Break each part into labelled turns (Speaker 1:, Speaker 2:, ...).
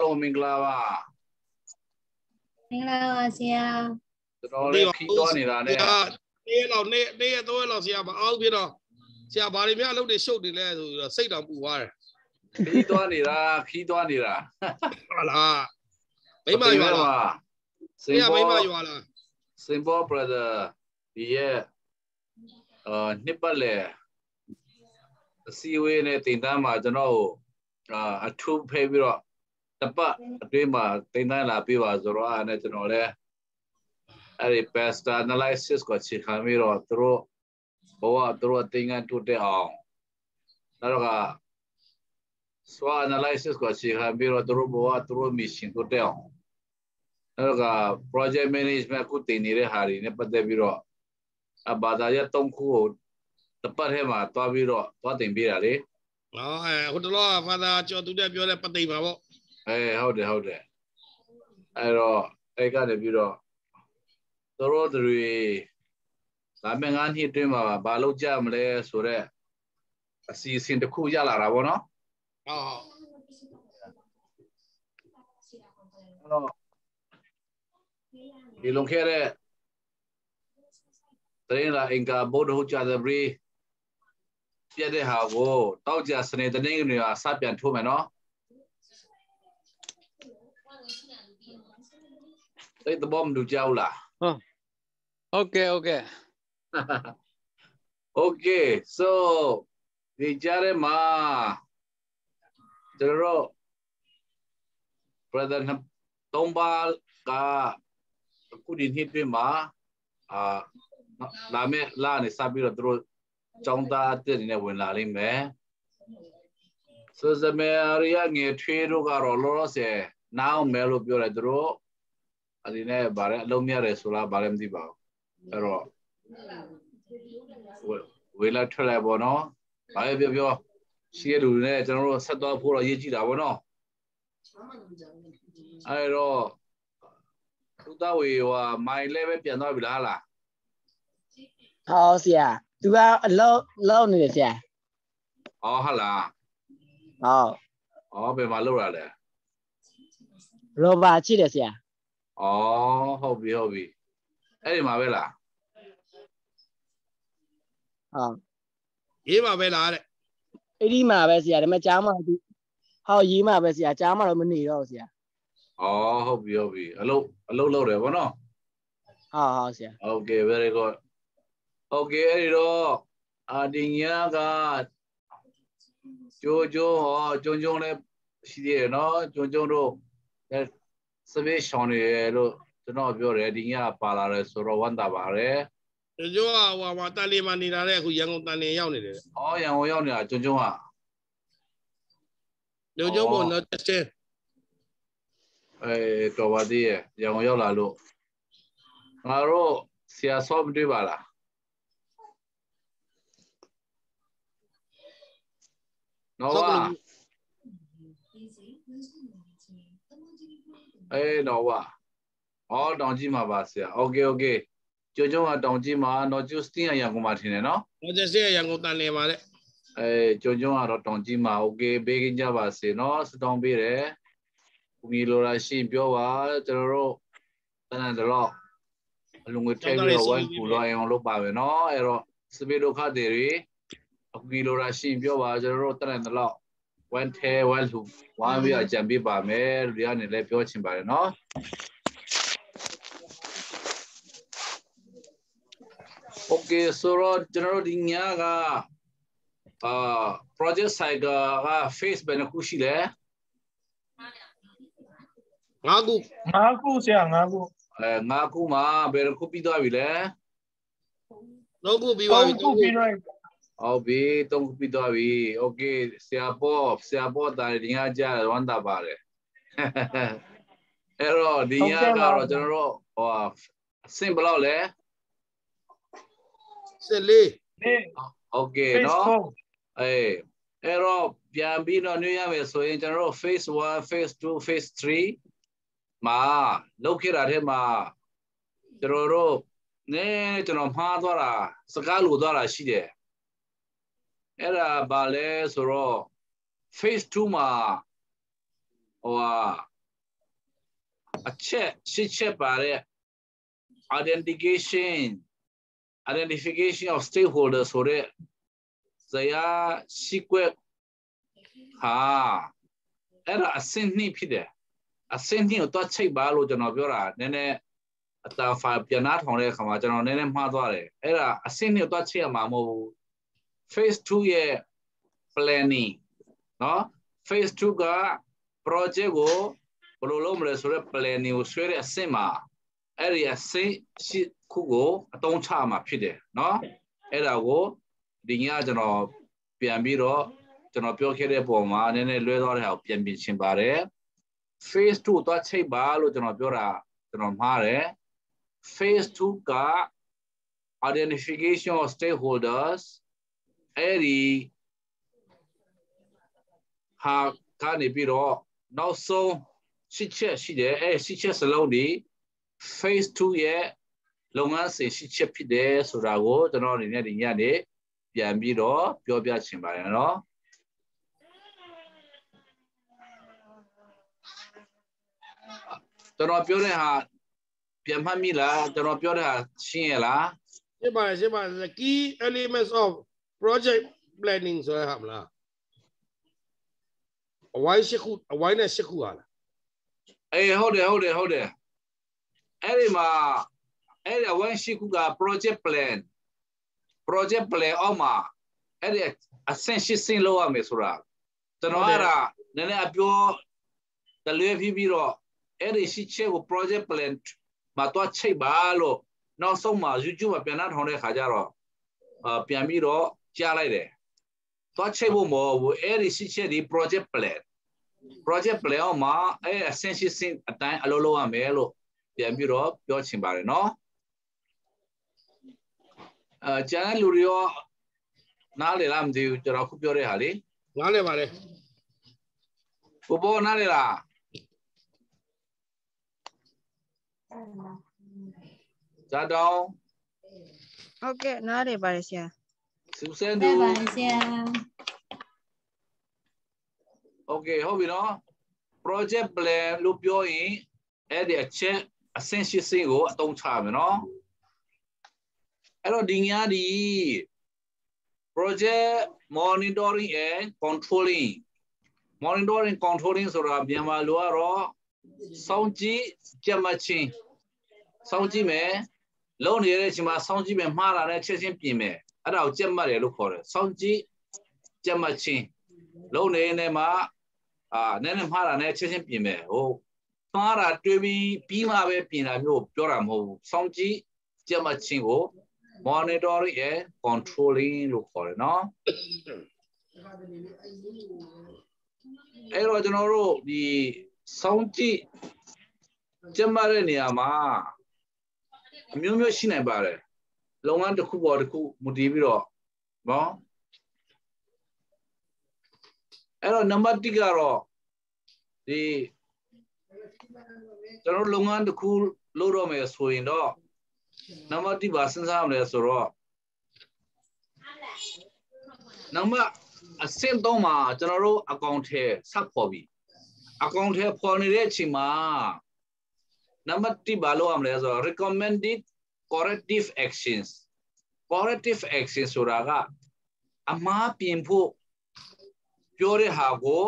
Speaker 1: တော်မင်္ဂလာပါ
Speaker 2: မင်္ဂလာပါဆရာ
Speaker 1: ကျွန်တော်လည်းခီးသွားနေတာနဲ့
Speaker 3: နေ့လောက်နေ့နေ့ရက်သုံးရက်လောက်ဆရာမအောင်ပြတော့ဆရာဘာတွေများအလုပ်တွေရှုပ်နေလဲဆိုပြီးတော့စိတ်တောင်ပူသွားတယ်
Speaker 1: ခီးသွားနေတာခီးသွားနေတာ
Speaker 3: ဟုတ်လားမိမရွာလား
Speaker 1: စ
Speaker 3: ဆ
Speaker 1: င်
Speaker 3: ရာမိ
Speaker 1: ဘော
Speaker 3: မရွာလား
Speaker 1: စင်ဘော brother ဒီရဲ့အာနှစ်ပတ်လေအစီအဝေးနဲ့တင်တန်းမှာကျွန်တော်ကိုအာအထူးဖဲပြီးတော့ တပတ်အတွင်းမှာတင်တန်းလာပြပါဆိုတော့အဲ့နဲ့ကျွန်တော်လည်းအဲ့ဒီ pasta analysis ကိုချိန်ခံပြီးတော့သူတို့ဘောကသူတို့အတင်ငန်းထုတ်တဲ့အောင်နောက်တော့က SWOT analysis ကိုချိန်ခံပြီးတော့သူတို့ဘောကသူတို့ mission ထုတ်တဲ့အောင်နောက်က project management ကိုတင်နေတဲ့ဟာတွေနဲ့ပတ်သက်ပြီးတော့အဘာသာရပ်၃ခုကိုတစ်ပတ်ထဲမှာတွားပြီးတော့တွားတင်ပေးတာလေ
Speaker 3: ဟောအဲဟိုတလောဖာသာကျော်သူတက်ပြောတဲ့ပသိမ်ပါပေါ့
Speaker 1: အဲဟုတ်တယ်ဟုတ်တယ်အဲ့တော့အဲ့ကနေပြီးတော့သူတို့တွေလာမယ့်ငါးနှစ်အတွင်းမှာဘာလုပ်ကြမလဲဆိုတော့အစီအစဉ်တစ်ခုရလာတာပေါ့နော်
Speaker 3: ဟော
Speaker 1: အဲ့တော့ဒီလုံခဲ့တဲ့တရင်လာအင်္ဂါဘုဒ္ဓဟူကြတဲ့ဘရီပြတဲ့ဟာကိုတောက်ကြစနေတနေ့ကနေကစပြန်ထိုးမယ်နော် အဲ့တဘောမဒူကြောက်လား
Speaker 4: ဟုတ်ကဲ့ဟုတ်ကဲ့
Speaker 1: Okay so ဒီကြားထဲမှာကျွန်တော်တို့ brother နှစ်သုံးပါးကအခုဒီနှစ်တွင်မှာအာလာမယ့်လာနေစပြီးတော့သူတို့ចောင်းသားအစ်စ်တွေနဲ့ဝင်လာလိမ့်မယ်ဆိုစမေရီယာငယ်ထွေးတို့ကတော့လောလောဆယ်နားအောင်မဲလို့ပြောတယ်သူတို့ အဒီနဲ့ဗါတဲ့အလုံးမြရတယ်ဆိုလားဗါလည်းမသိပါဘူးအဲ့တော့ဝေလာထွက်လိုက်ပေါ့နော်။ဘာပဲပြောပြောရှိရလူနဲ့ကျွန်တော်တို့ဆက်သွားဖို့တော့ရည်ကြည့်တာပေါ့နော်။အဲတော့သူသားဝေဟိုမိုင်လည်းပဲပြန်သွားပြီလားလား
Speaker 5: ဟောဆရာသူကအလောက်လောက်နေတယ်ဆရာ။
Speaker 1: အော်ဟုတ်လား
Speaker 5: ဟော။
Speaker 1: အော်ဘယ်မှာလောက်ရလဲ
Speaker 5: ရောဘာချိတယ်ဆရာ။
Speaker 1: အော်ဟုတ်ပြီဟုတ်ပြီ။အဲ့ဒီမှာပဲလား
Speaker 5: ဟော
Speaker 3: ရေးပါပဲလားတဲ့
Speaker 5: အဲ့ဒီမှာပဲဆရာဒါပေမဲ့ကြားမှာသူဟောရေးမှာပဲဆရာကြားမှာတော့မနေတော့ဘူးဆရာ။
Speaker 1: အော်ဟုတ်ပြီဟုတ်ပြီ။အလုတ်အလုတ်လောက်တယ်ပေါ့နော်
Speaker 5: ဟောဟောဆရာ။
Speaker 1: Okay very good ။ Okay အဲ့ဒီတော့အာဒီညာကကြိုးကြိုးဟောကြုံကြုံလည်းရှိသေးတယ်နော်ကြုံကြုံတို့အဲ စပေးရှောင်းနေတယ်လို့ကျွန်တော်ပြောတယ်ဒီညပါလာတယ်ဆိုတော့ဝမ်းသာပါတယ်
Speaker 3: ဒီကျော်ကဟိုမှာတန်လီမှာနေတာတဲ့အခုရန်ကုန်တန်လီရောက်နေတယ်။
Speaker 1: အော်ရန်ကုန်ရောက်နေတာကြုံကြုံက
Speaker 3: ဒီကျော်မို့နော်တက်ချင်း
Speaker 1: အဲတော်ပါသေးရဲ့ရန်ကုန်ရောက်လာလို့ငါတို့ဆရာဆော့မတွေ့ပါလား။နော် အေးနော်ပါ။အော်တောင်ကြီးမှာပါဆရာ။ Okay okay ကြုံကြုံကတောင်ကြီးမှာနော်ကျူစတင်ရန်ကုန်မှာထင်တယ်နော်။
Speaker 3: နော်တက်ချင်းရန်ကုန်တန်လီမှာတဲ့
Speaker 1: အဲကြုံကြုံကတော့တောင်ကြီးမှာโอเคဘေးကင်းကြပါစေเนาะစတောင်းပေးတယ်။ဘူးမီလိုလာရှိရင်ပြောပါကျွန်တော်တို့တန်းတန်းတော့အလုံးငွေထည့်ပြီးတော့ဝိုင်းပူလို့အောင်လုပ်ပါမယ်เนาะအဲ့တော့စပီဒိုခတ်တွေအခုမီလိုလာရှိရင်ပြောပါကျွန်တော်တို့တန်းတန်းတော့ ဝမ်ထဲဝမ်လူဝမ်ပြီးအကြံပေးပါမယ်လူတွေကနေလည်းပြောချင်ပါတယ်เนาะโอเคဆိုတော့ကျွန်တော်တို့ဒီညက အာ project cycle က phase ဘယ်နှခုရှိလဲ
Speaker 3: ငါးခု
Speaker 6: ငါးခုဆရာငါးခု
Speaker 1: အဲငါးခုမှာဘယ်နှခုပြီးသွားပြီလဲ
Speaker 3: သုံးခုပြီးပါ
Speaker 6: သုံး
Speaker 3: ပြီ
Speaker 6: ခုပြီး တော့
Speaker 1: ဟုတ်ပြီသုံးခုပြီးသွားပြီ okay ဆရာပေါ်ဆရာပေါ်တာဒီညကြာဝမ်းသာပါတယ်အဲ့တော့ဒီညကတော့ကျွန်တော်တို့ဟိုအဆင့်ဘယ်လောက်လဲ
Speaker 3: စစ်လေး
Speaker 6: နေ
Speaker 1: okay เนาะ အေးအဲ့တော့ပြန်ပြီးတော့ညွှန်ရမယ်ဆိုရင်ကျွန်တော်တို့ phase 1 phase 2 phase 3မှာလောက်ခဲ့တာထဲမှာကျွန်တော်တို့နည်းကျွန်တော်မှားသွားတာစကားလိုသွားတာရှိတယ် အဲ့ဒါဘာလဲဆိုတော့ phase 2မှာဟိုဟာအချက်ရှစ်ချက်ပါတဲ့ identification identification of stakeholders ဆိုတဲ့ဇယားရှိကွက်ဟာအဲ့ဒါအစင်းနှိဖြစ်တယ်အစင်းနှိကိုတွတ်ချိတ်ပါလို့ကျွန်တော်ပြောတာနည်းနည်းအတာဖိုင်ပြန်နာထောင်တဲ့အခါမှာကျွန်တော်နည်းနည်းမှားသွားတယ်အဲ့ဒါအစင်းနှိကိုတွတ်ချိတ်ရမှာမဟုတ်ဘူး phase 2ရဲ့ planning နော် phase 2က project ကိုဘယ်လိုလုပ်မလဲဆိုတော့ planning ကိုဆွဲတဲ့အဆင့်မှာအဲ့ဒီအဆင့်ရှိခုကိုအသုံးချမှာဖြစ်တယ်နော်အဲ့ဒါကိုဒီညကျွန်တော်ပြန်ပြီးတော့ကျွန်တော်ပြောခဲ့တဲ့ပုံမှာနည်းနည်းလွဲသွားတဲ့ဟာကိုပြန်ပြင်ချင်ပါတယ် phase 2သွားချိတ်ပါလို့ကျွန်တော်ပြောတာကျွန်တော်မှားတယ် phase 2က identification of stakeholders အဲ့ဒီဟာကနေပြီးတော့နောက်ဆုံးရှစ်ချက်ရှိတယ်အဲရှစ်ချက်စလုံးဒီ phase 2ရဲ့လုပ်ငန်းစဉ်ရှစ်ချက်ဖြစ်တယ်ဆိုတာကိုကျွန်တော်အနေနဲ့ဒီညနေပြန်ပြီးတော့ပြောပြချင်ပါတယ်နော်ကျွန်တော်ပြောတဲ့ဟာပြန်မှတ်မိလားကျွန်တော်ပြောတဲ့ဟာရှင်းရလား
Speaker 3: ရှင်းပါတယ်ရှင်းပါတယ် key elements of project planning ဆိုရမှာလားအဝိုင်းရှိခုအဝိုင်းနဲ့ရှိခုဟာလား
Speaker 1: အေးဟုတ်တယ်ဟုတ်တယ်ဟုတ်တယ်အဲ့ဒီမှာအဲ့ဒီဝန်ရှိခုက project plan project plan အောက်မှာအဲ့ဒီအဆင့်ရှိစင်းလောက်ရမယ်ဆိုတာကျွန်တော်အဲ့ဒါနည်းနည်းအပြောတလွဲပြီးပြီးတော့အဲ့ဒီရှိချက်ကို project plan မှာတော့ချိတ်ပါလို့နောက်ဆုံးမှာ YouTube မှာပြန်နှထောင်တဲ့ခါကျတော့အာပြန်ပြီးတော့ ကြားလိုက်တယ်တော့ချိတ်ဖို့မဟုတ်ဘူးအဲ့ဒီရှိချက်ဒီ project plan project plan အောက်မှာအဲ့အဆင့်ရှိစင်းအတိုင်းအလုပ်လုပ်ရမယ်လို့ပြန်ပြီးတော့ပြောချင်ပါတယ်နော်အဲကျန်တဲ့လူတွေရောနားလေလားမသိဘူးကျွန်တော်ခုပြောတဲ့ဟာလေ
Speaker 3: နားလည်ပါတယ်
Speaker 1: ဘဘောနားလေလားဇာတောင်း
Speaker 6: ဟုတ်ကဲ့နားလေပါတယ်ဆရာ
Speaker 1: စုစန်း
Speaker 2: သူ
Speaker 1: ပါဆရာ Okay ဟုတ်ပြီနော် project plan လို့ပြောရင်အဲ့ဒီအချက်အဆင့်ရှစ်ဆင့်ကိုအသုံးချမယ်နော်အဲ့တော့ဒီညဒီ project monitoring and controlling monitoring controlling ဆိုတာမြန်မာလိုကတော့စောင့်ကြည့်ကြက်မချင်းစောင့်ကြည့်မယ်လုံနေတဲ့အချိန်မှာစောင့်ကြည့်မယ်မှားလာတဲ့ချက်ချင်းပြင်မယ် အဲ့ဒါကိုကြက်မှတ်တယ်လို့ခေါ်တယ်စောင့်ကြည့်ကြက်မှတ်ချင်းလုံနေနေမှာအာနည်းနည်းမှားတာနဲ့ချက်ချင်းပြင်မယ်ဟိုမှားတာတွေးပြီးပြီးမှပဲပြင်တာမျိုးပြောတာမဟုတ်ဘူးစောင့်ကြည့်ကြက်မှတ်ချင်းကို monitoring and controlling လို့ခေါ်တယ်နော်အဲ့တော့ကျွန်တော်တို့ဒီစောင့်ကြည့်ကြက်မှတ်တဲ့နေရာမှာအမျိုးမျိုးရှိနိုင်ပါတယ် လုပ်ငန်းတစ်ခုပေါ်တစ်ခုမူတည်ပြီးတော့နော်အဲ့တော့နံပါတ်1ကတော့ဒီကျွန်တော်လုပ်ငန်းတစ်ခုလုပ်တော့မယ်ဆိုရင်တော့နံပါတ်1ပါစဉ်းစားရမယ်ဆိုတော့နံပါတ်အဆင့်3မှာကျွန်တော်တို့အကောင့်ထဲဆက်ပေါ်ပြီအကောင့်ထဲပေါ်နေတဲ့အချိန်မှာနံပါတ်1ဘာလို့ရမလဲဆိုတော့ recommended corrective actions corrective action ဆိုတာကအမားပြင်ဖို့ပြောတဲ့ဟာကို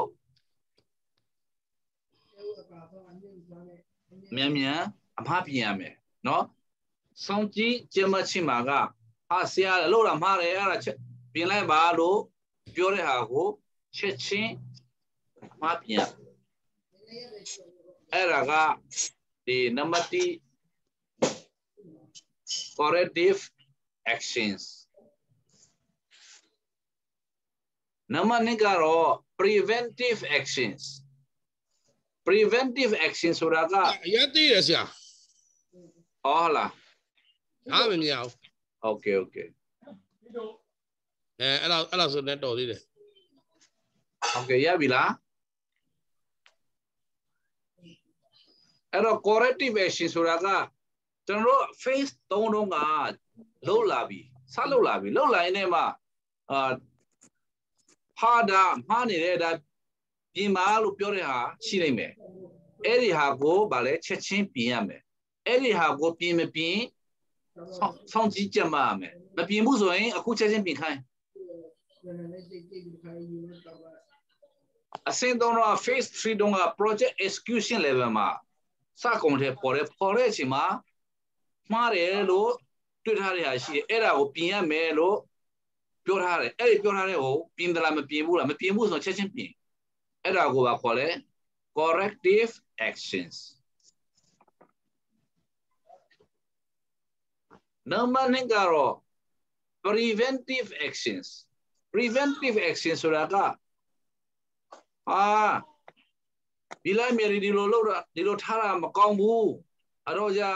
Speaker 1: မြန်မြန်အမှားပြင်ရမယ်เนาะစောင့်ကြည့်ကြင်မချင်းမှာကဟာဆရာလို့တာမှားတယ်အဲ့ဒါချက်ပြင်လိုက်ပါလို့ပြောတဲ့ဟာကိုချက်ချင်းအမှားပြင်ရအဲ့ဒါကဒီနံပါတ်1 corrective actions နံပါတ်2ကတော့ preventive actions preventive actions ဆိုတာက
Speaker 3: အရက်သေးရဆရာ
Speaker 1: ဟောလား
Speaker 3: အားမမြင်အောင်
Speaker 1: okay okay
Speaker 3: အဲအဲ့ဒါအဲ့ဒါဆိုလည်းတော်သေးတယ်
Speaker 1: okay ရပြီလားအဲ့တော့ corrective action ဆိုတာက ကျွန်တော်တို့ face 3လုံးကလှုပ်လာပြီဆက်လှုပ်လာပြီလှုပ်လာရင်လည်းမှအာဟာတာမှားနေတဲ့ဒါပြင်ပါလို့ပြောတဲ့ဟာရှိနိုင်မယ်အဲ့ဒီဟာကိုဗာလဲချက်ချင်းပြင်ရမယ်အဲ့ဒီဟာကိုပြင်မပြင်ဆောင်းဆောင်းကြည့်ကြမှာရမယ်မပြင်ဘူးဆိုရင်အခုချက်ချင်းပြင်ခိုင်းအစင်းတော့ phase 3တုန်းက project execution level မှာစကုန်တဲ့ပေါ်တဲ့ပေါ်တဲ့အချိန်မှာ မှားတယ်လို့တွေ့ထားတဲ့ဟာရှိတယ်အဲ့ဒါကိုပြင်ရမယ်လို့ပြောထားတယ်အဲ့ဒီပြောထားတဲ့ကိုပြင်သလားမပြင်ဘူးလားမပြင်ဘူးဆိုတော့ချက်ချင်းပြင်အဲ့ဒါကိုပါခေါ်လဲ corrective actions နံပါတ်2ကတော့ preventive actions preventive actions ဆိုတာကအာဒီလိုက်မြေဒီလိုလုပ်တာဒီလိုထားတာမကောင်းဘူးအဲ့တော့じゃ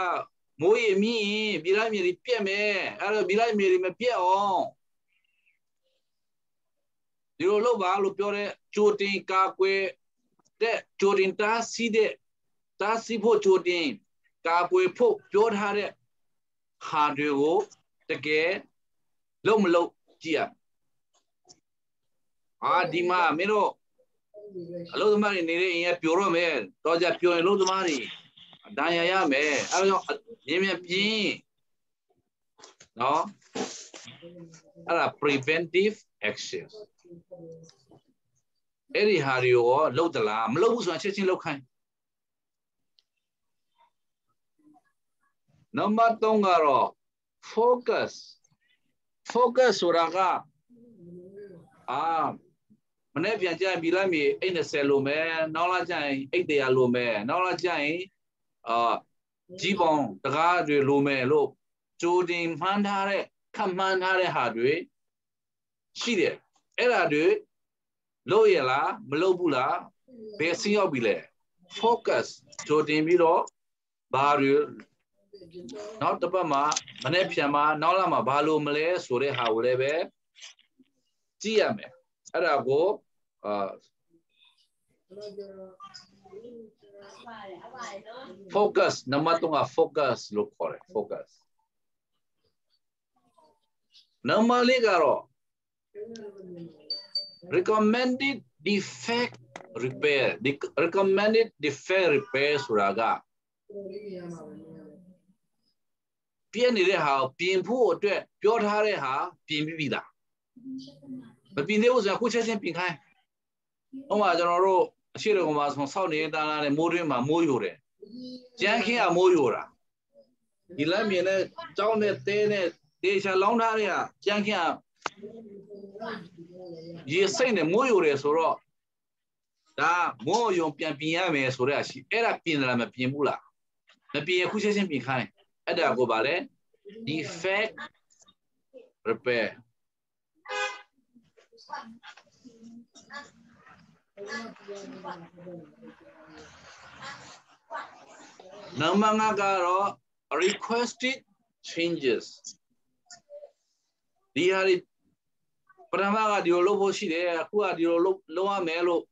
Speaker 1: မိုးရေမြင့်ရင်ဒီလိုက်မြေပြက်မယ်အဲ့တော့ဒီလိုက်မြေမပြက်အောင်ဒီလိုလုပ်ပါလို့ပြောတဲ့ကြိုတင်ကာကွယ်တဲ့ကြိုတင်တားဆီးတဲ့တားဆီးဖို့ကြိုတင်ကာကွယ်ဖို့ပြောထားတဲ့ဟာတွေကိုတကယ်လုံးမလုံးကြည့်ရအာဒီမှာမင်းတို့အလုပ်သမားတွေနေတဲ့အိမ်ကပြိုတော့မယ်တော့ကြပြိုရင်အလုပ်သမားတွေ ဒဏ်ရာရမယ်အဲဒါကြောင့်မြင်မြင်ပြင်းနော်အဲ့ဒါ preventive actions အဲ့ဒီဟာတွေရောလုပ်သလားမလုပ်ဘူးဆိုရင်ချက်ချင်းလုပ်ခိုင်းနံပါတ်3ကတော့ focus focus ဆိုတာကအာမနေ့ပြန်ကြရင်ပြီးလိုက်ပြီအိတ်20လိုမယ်နောက်လာကြရင်အိတ်100လိုမယ်နောက်လာကြရင် အာကြီးပေါင်တကားတွေလိုမယ်လို့ကြိုတင်မှန်းထားတဲ့ခန့်မှန်းထားတဲ့ဟာတွေရှိတယ်အဲ့ဒါတွေလို့ရလားမလို့ဘူးလားဘယ်စီရောက်ပြီလဲ focus ကြိုတင်ပြီးတော့ဘာတွေနောက်တစ်ပတ်မှာမနေ့ပြန်မှာနောက်လာမှာဘာလို့မလဲဆိုတဲ့ဟာကိုလည်းပဲကြည့်ရမယ်အဲ့ဒါကိုအာ focus နံပါတ်3က focus လို့ခေါ်တယ် focus နံပါတ်4ကတော့ recommended defect repair the recommended defect repair ဆိုတာကပြည့်နေတဲ့ဟာကိုပြင်ဖို့အတွက်ပြောထားတဲ့ဟာပြင်ပြီးပြီလားမပြင်သေးဘူးဆိုရင်အခုချက်ချင်းပြင်ခိုင်းဥပမာကျွန်တော်တို့ အရှိတော်ကမှာဆောက်နေတဲ့တန်းလာနဲ့မိုးတွင်းမှာမိုးယိုတယ်ကြမ်းခင်းကမိုးယိုတာဒီလက်မြင်နဲ့ကြောင်းနဲ့တဲနဲ့တေချာလောင်းထားတဲ့ဟာကြမ်းခင်းကရေစိတ်နဲ့မိုးယိုတယ်ဆိုတော့ဒါမိုးယုံပြန်ပြင်ရမယ်ဆိုတဲ့အရှိအဲ့ဒါပြင်တယ်လားမပြင်ဘူးလားမပြင်အခုချက်ချင်းပြင်ခိုင်းအဲ့ဒါကိုပါလေ defect repair နံပါတ်5ကတော့ requested changes ဒီဟာဒီပထမကဒီလိုလုပ်ဖို့ရှိတယ်အခုကဒီလိုလုပ်လုပ်ရမယ်လို့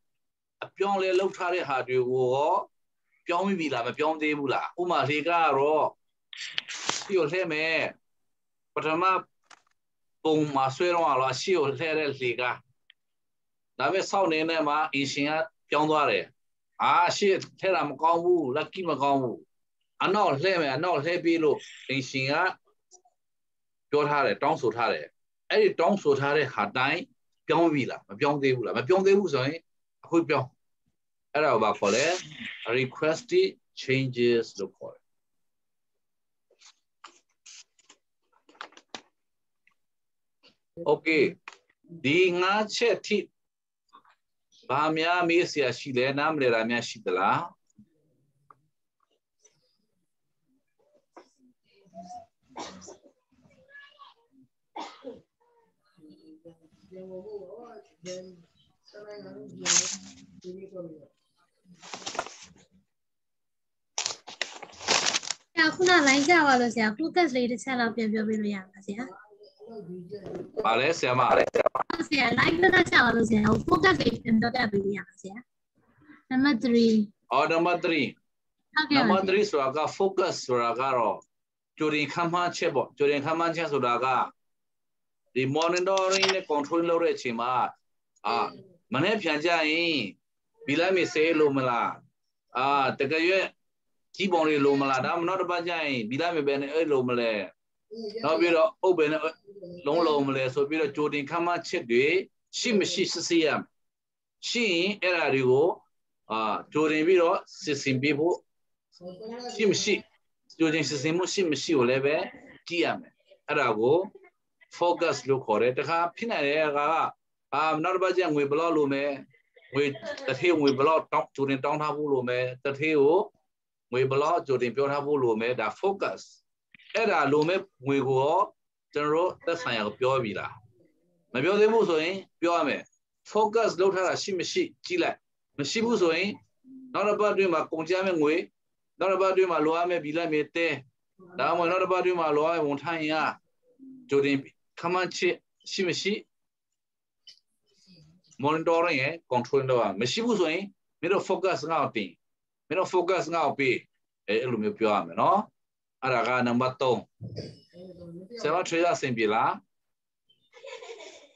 Speaker 1: အပြောင်းလဲလုပ်ထားတဲ့ဟာတွေကိုရောပြောင်းပြီလားမပြောင်းသေးဘူးလားဥမာလေကတော့ဒီကိုလှည့်မယ်ပထမပုံမှာဆွဲတော့ alors ရှေ့ကိုလှည့်တဲ့လေက ဒါပေမဲ့စောင့်နေတဲ့မှာအင်ရှင်ကပြောင်းသွားတယ်အာရှေ့ထဲတာမကောင်းဘူး lucky မကောင်းဘူးအနောက်လှည့်မယ်အနောက်လှည့်ပြီးလို့အင်ရှင်ကပြောထားတယ်တောင်းဆိုထားတယ်အဲ့ဒီတောင်းဆိုထားတဲ့ဟာတိုင်းပြောင်းပြီလားမပြောင်းသေးဘူးလားမပြောင်းသေးဘူးဆိုရင်အခုပြောင်းအဲ့ဒါကိုဘာခေါ်လဲ requested changes လို့ခေါ်တယ် okay ဒီငါးချက်ထိ ဘာများမေးစရာရှိလဲနားမလည်တာများရှိသလား
Speaker 2: ဆရာခုနလိုင်းကြပါလို့ဆရာ focus လေးတစ်ချက်လောက်ပြန်ပြောပေးလို့ရပါဆရာ
Speaker 1: ဗာလဲဆရာမ
Speaker 2: ဆရာ line တစ်ချက်ချပါလို့ဆရာ focus လေးပြန်ပြောတတ်ပြီးလို့ရမှာဆရာ number 3
Speaker 1: အော်နံပါတ်3
Speaker 2: ဟုတ်ကဲ့
Speaker 1: နံ
Speaker 2: ပါ
Speaker 1: ပါတ်
Speaker 2: ဆရာ
Speaker 1: 3ဆိုတာက focus ဆိုတာကတော့ကြိုတင်ခန့်မှန်းချက်ပေါ့ကြိုတင်ခန့်မှန်းချက်ဆိုတာကဒီ monitoring နဲ့ control လုပ်တဲ့အချိန်မှာအာမနေ့ပြန်ကြရင်ဘီလိုက်မေးစေးလို့မလားအာတကယ်ရွက်ကြီးပုံလေးလိုမလားဒါမှနောက်တစ်ပတ်ကျရင်ဒီလိုက်မယ်ပဲနဲ့အဲ့လိုမလဲ နောက်ပြီးတော့အုပ်ပဲနဲ့လုံးလုံးမလဲဆိုပြီးတော့ကြိုတင်ခမ်းမချက်တွေရှိမရှိစစ်စစ်ရမယ်ရှိရင်အဲ့ဒါတွေကိုအာကြိုတင်ပြီးတော့စစ်စင်ပေးဖို့ရှိမရှိကြိုတင်စစ်စင်မှုရှိမရှိကိုလည်းပဲကြည့်ရမယ်အဲ့ဒါကို focus လို့ခေါ်တယ်တခါဖြစ်နိုင်တဲ့ကအာနောက်တစ်ပတ်ကျငွေဘလောက်လိုမယ်ငွေတစ်ထေးငွေဘလောက်တောင်းကြိုတင်တောင်းထားဖို့လိုမယ်တစ်ထေးကိုငွေဘလောက်ကြိုတင်ပြောထားဖို့လိုမယ်ဒါ focus အဲ့ဒါလိုမဲ့ငွေကိုရောကျွန်တော်တို့သက်ဆိုင်ရာကိုပြောပြီလားမပြောသေးဘူးဆိုရင်ပြောရမယ် focus လုပ်ထားတာရှိမရှိကြည့်လိုက်မရှိဘူးဆိုရင်နောက်တစ်ပတ်အတွင်းမှာကုန်ကြမဲ့ငွေနောက်တစ်ပတ်အတွင်းမှာလိုအပ်မဲ့ဘီလိုက်မဲ့တဲဒါမှမဟုတ်နောက်တစ်ပတ်အတွင်းမှာလိုအပ်မဲ့ဝန်ထမ်းရကြိုတင်ခမန်းချစ်ရှိမရှိ monitoring ရယ် control တော့မရှိဘူးဆိုရင်မင်းတို့ focus ငါ့ကိုတင်မင်းတို့ focus ငါ့ကိုပေးအဲအဲ့လိုမျိုးပြောရမယ်နော် အဲ့ဒါကနံပါတ်3ဆရာမထွေးရအဆင်ပြေလား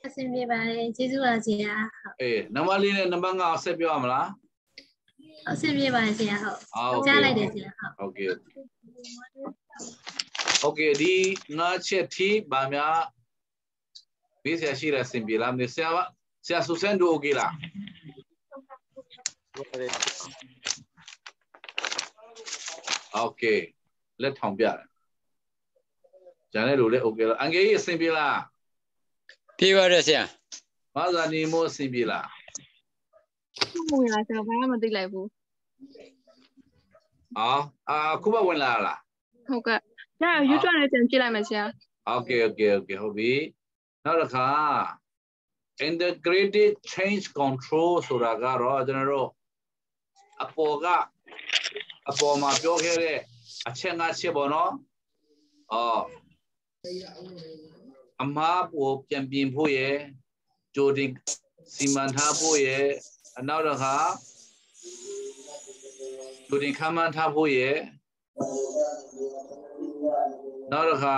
Speaker 2: အဆင်ပြေပါတယ်ကျေးဇူးပါဆရာ
Speaker 1: အေးနံပါတ်4နဲ့နံပါတ်5ကိုဆက်ပြောရမလား
Speaker 2: ဟုတ်အဆင်ပြေပါတယ်ဆရာဟုတ်
Speaker 1: အာโอเค
Speaker 2: ကြားလိုက်တယ်ဆရာဟုတ်
Speaker 1: โอเคโอเคဒီငါချက်ထိဗာများဘေးဆရာရှိတဲ့အဆင်ပြေလားမသိဆရာကဆရာဆူဆန်တို့โอเคလားโอเค လက်ထောင်ပြတယ်။ဂျန်တဲ့လူလည်း okay လား။အငယ်ကြီးအဆင်ပြေလား။
Speaker 4: ပြေပါတယ်ဆရာ။
Speaker 1: မဇာနီမိုးအဆင်ပြေလား။
Speaker 6: ဟုတ်လားဆရာဘာမှမသိလိုက်ဘူး။
Speaker 1: အော်အခုမှဝင်လာလား။
Speaker 6: ဟုတ်ကဲ့။ဒါယူကျွမ်းနဲ့ပြန်ကြည့်လိုက်မယ်ဆရာ။
Speaker 1: Okay okay okay ဟုတ်ပြီ။နောက်တစ်ခါ integrated change control ဆိုတာကတော့ကျွန်တော်တို့အပေါ်ကအပေါ်မှာပြောခဲ့တဲ့ အချက်ငါးချက်ပေါ့နော်အော်အမားပေါ်ပြန်ပြင်ဖို့ရယ်ကြိုတင်စီမံထားဖို့ရယ်အနောက်တစ်ခါကြိုတင်ခန့်မှန်းထားဖို့ရယ်နောက်တစ်ခါ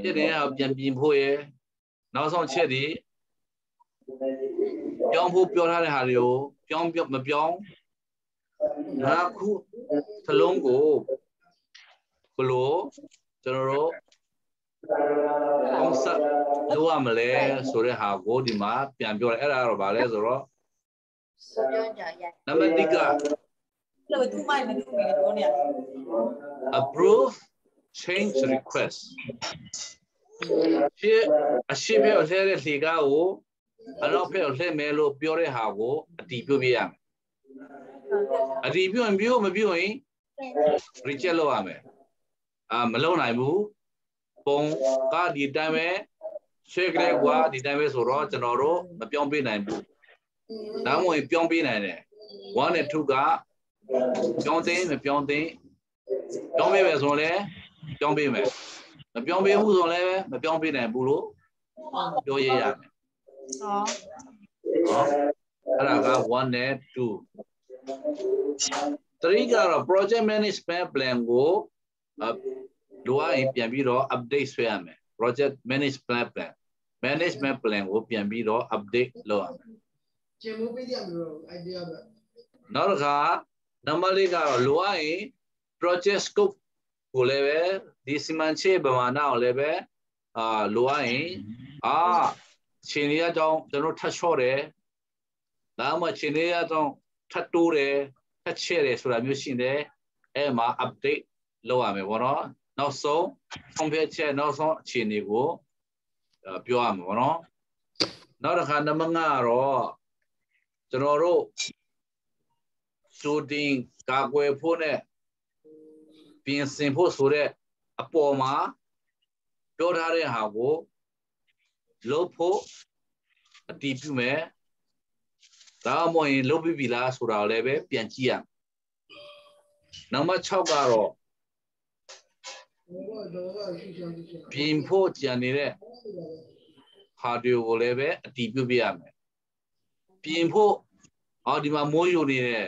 Speaker 1: ဖြစ်တယ်ကပြန်ပြင်ဖို့ရယ်နောက်ဆုံးချက်ဒီပြောင်းဖို့ပြောထားတဲ့ဟာတွေကိုပြောင်းပြောင်းမပြောင်းနာခု သလုံးကိုဘလို့ကျွန်တော်တို့ကောင်းဆက်လုပ်ရမလဲဆိုတဲ့ဟာကိုဒီမှာပြန်ပြောတယ်အဲ့ဒါကတော့ဗာလဲဆိုတော့နံပါတ်1က
Speaker 7: လို့သူမိုက်မသူမိလို့ပြောနေရ
Speaker 1: approve change request ရှေ့အရှိဖက်ကိုလှည့်တဲ့လှေကားကိုအနောက်ဖက်ကိုလှည့်မယ်လို့ပြောတဲ့ဟာကိုအတီးပြုတ်ပြရမယ် အတီးပြုတ်ရင်ပြုတ်မပြုတ်ရင် reject လုပ်ရမယ်အာမလုပ်နိုင်ဘူးပုံကဒီတိုင်းပဲဆွဲကြတဲ့ကွာဒီတိုင်းပဲဆိုတော့ကျွန်တော်တို့မပြောင်းပေးနိုင်ဘူးဒါမှမဟုတ်ပြောင်းပေးနိုင်တယ်1နဲ့2ကပြောင်းသိမပြောင်းသိပြောင်းပေးမယ်ဆိုရင်လည်းပြောင်းပေးမယ်မပြောင်းပေးဘူးဆိုရင်လည်းမပြောင်းပေးနိုင်ဘူးလို့ပြောရရမယ်
Speaker 7: ဟော
Speaker 1: နော်အဲ့ဒါက1နဲ့2 3ကတော့ project management plan ကိုလိုအပ်ရင်ပြန်ပြီးတော့ update ဆွဲရမယ် project management plan management plan ကိုပြန်ပြီးတော့ update လုပ်ရမယ်
Speaker 8: ကျေမိုးပေးရမလို့ idea ပဲ
Speaker 1: နောက်တစ်ခါနံပါတ်၄ကတော့လိုအပ်ရင် project scope ကိုလည်းပဲဒီစီမံချက်ပမာဏကိုလည်းပဲအာလိုအပ်ရင်အာရှင်လေးအကြောင်းကျွန်တော်ထပ်လျှော့တယ်ဒါမှရှင်လေးအကြောင်း ထပ်တိုးတယ်ထပ်ချဲ့တယ်ဆိုတာမျိုးရှိတယ်အဲ့မှာ update လုပ်ရမယ်ဘောနော်နောက်ဆုံးဆုံးဖြတ်ချက်နောက်ဆုံးအခြေအနေကိုအာပြောရမှာဘောနော်နောက်တစ်ခါနံပါတ်5ကတော့ကျွန်တော်တို့ကြိုတင်ကာကွယ်ဖို့နဲ့ပြင်ဆင်ဖို့ဆိုတဲ့အပေါ်မှာပြောထားတဲ့ဟာကိုလုပ်ဖို့အတည်ပြုမယ် ဒါမှမဟုတ်ရင်လုပ်ပြီးပြီလားဆိုတာကိုလည်းပဲပြန်ကြည့်ရမယ်နံပါတ်6ကတော့
Speaker 8: ဘောတော့တော့ရှိချင်ရှိချင်
Speaker 1: ပြင်ဖို့ကြံနေတဲ့ဟာတွေကိုလည်းပဲအတည်ပြုပြရမယ်ပြင်ဖို့အော်ဒီမှာမိုးယိုနေတယ်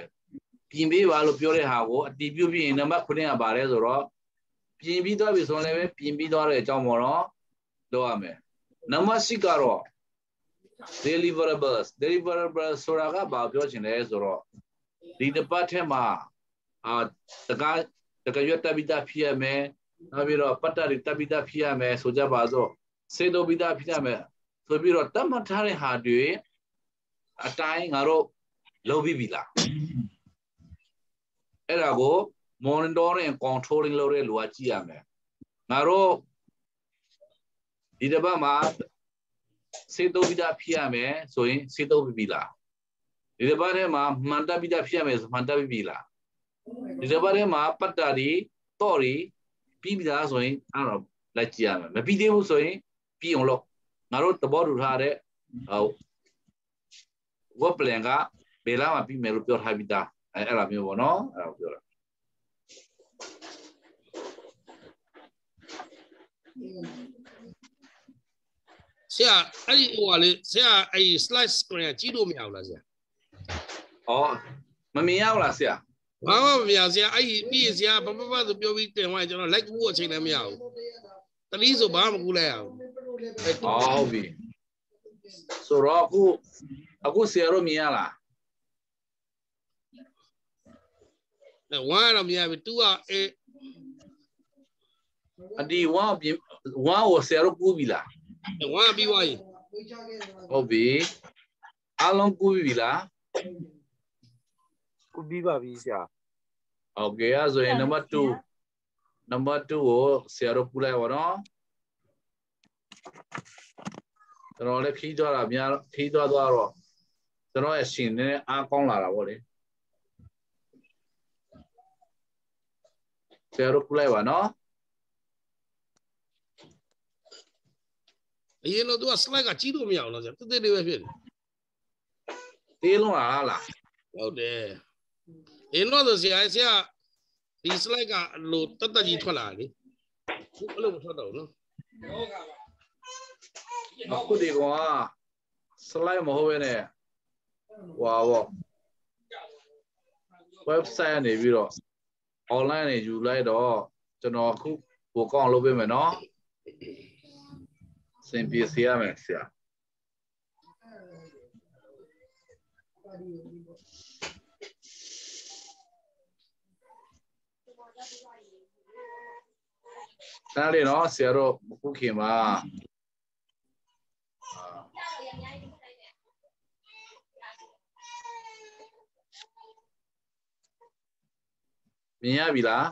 Speaker 1: ပြင်ပေးပါလို့ပြောတဲ့ဟာကိုအတည်ပြုပြီးရင်နံပါတ်9ကပါလဲဆိုတော့ပြင်ပြီးသွားပြီဆိုရင်လည်းပဲပြင်ပြီးသွားတဲ့အကြောင်းပေါ့နော်လုပ်ရမယ်နံပါတ်10ကတော့ deliverables deliverables ဆိုတာကဘာပြောချင်လဲဆိုတော့ဒီတစ်ပတ်ထဲမှာအာတကားတကရွတ်တက်ပြီးသားဖြစ်ရမယ်နောက်ပြီးတော့ပတ်တရီတက်ပြီးသားဖြစ်ရမယ်ဆိုကြပါစို့စေတောပြီးသားဖြစ်ရမယ်ဆိုပြီးတော့တတ်မှတ်ထားတဲ့ဟာတွေအတိုင်းငါတို့လုပ်ပြီးပြီလားအဲ့ဒါကို monitoring and controlling လုပ်တဲ့လူကကြည့်ရမယ်ငါတို့ဒီတစ်ပတ်မှာ စေတောပြီးသားဖြစ်ရမယ်ဆိုရင်စေတောပြီးပြီလားဒီတစ်ပတ်ထဲမှာမှန်တက်ပြီးသားဖြစ်ရမယ်ဆိုမှန်တက်ပြီးပြီလားဒီတစ်ပတ်ထဲမှာပတ်တာဒီတော့ဒီပြီးပြီလားဆိုရင်အဲ့တော့လိုက်ကြည့်ရမယ်မပြီးသေးဘူးဆိုရင်ပြီးအောင်လုပ်ငါတို့သဘောတူထားတဲ့ဟို work plan ကဘယ်လာမှပြီးမယ်လို့ပြောထားပြီးသားအဲအဲ့လိုမျိုးပေါ့နော်အဲ့ဒါကိုပြောတာ
Speaker 3: ဆရာအဲ့ဒီဟိုကလေဆရာအဲ့ဒီ slide screen ကကြီးလို့မရဘူးလားဆရာ
Speaker 1: ဩမမြင်ရဘူးလားဆရာ
Speaker 3: ဘာမှမမြင်ဆရာအဲ့ဒီပြီးရင်ဆရာဘဘဘဆိုပြောပြီးတင်သွားရင်ကျွန်တော် like ကူးအချိန်လည်းမရဘူးတတိဆိုဘာမှမကူးလိုက်ရဘူး
Speaker 1: ဩဟုတ်ပြီဆိုတော့အခုအခုဆရာတို့မြင်ရလား
Speaker 3: အဲဝမ်းတော့မြင်ရပြီ2ကအေး
Speaker 1: အဒီဝါပြင်ဝါကိုဆရာတို့ကူးပြီလား
Speaker 3: ဝမ်းပြီးသွားရင်
Speaker 1: ဟုတ်ပြီအားလုံးကူးပြီလား
Speaker 9: ကုပြီးပါပြီဆရာ
Speaker 1: โอเคအဲ့ဆိုရင်နံပါတ်2နံပါတ်2ကိုဆရာတို့ကူးလိုက်ပါတော့ကျွန်တော်လည်းခီးသွားတာများခီးသွားသွားတော့ကျွန်တော်ရဲ့ရှင်နဲ့အားကောင်းလာတာဗောလေဆရာတို့ကူးလိုက်ပါနော်
Speaker 3: အရင်တော့ तू က slide ကကြီးလို့မရဘူးလားဆရာတိတိလေးပဲဖြစ်နေ
Speaker 1: တေးလုံးလားလား
Speaker 3: ဟုတ်တယ်အင်းတော့ဆရာဆရာဒီ slide ကလို့တတ်တတ်ကြီးထွက်လာတယ်လေဘယ်လိုမထွက်တော့ဘူးနော်
Speaker 1: အခုဒီကောင်က slide မဟုတ်ဘဲနဲ့ဟွာဗော website ကနေပြီးတော့ online နေယူလိုက်တော့ကျွန်တော်အခုဟိုကောင်းလုပ်ပေးမယ်နော် စင်ပြေစီရမယ်ဆရာနားလေနော်ဆရာတို့အခုခင်မှာမြင်ရပြီလား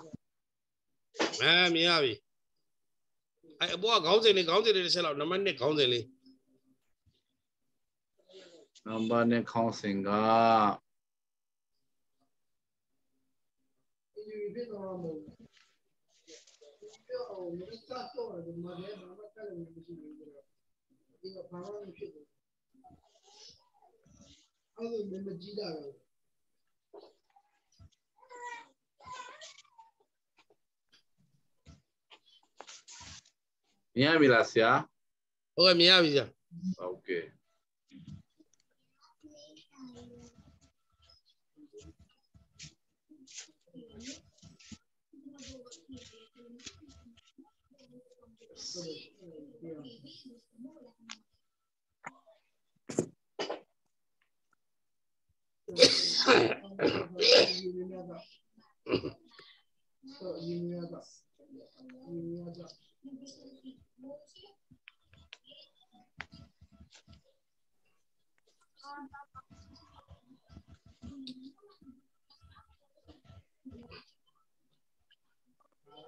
Speaker 3: အဲမြင်ရပြီ အဲအပေါ်ကခေါင်းစဉ်လေးခေါင်းစဉ်လေးတစ်ချက်လောက်နံပါတ်1ခေါင်းစဉ်လေး
Speaker 1: နံပါတ်နဲ့ခေါင်းစဉ်က
Speaker 8: ဖြစ်တော့မဟုတ်ပြောမ
Speaker 1: င်း
Speaker 3: တ
Speaker 8: ယ်ရှိတော့ဒါပေ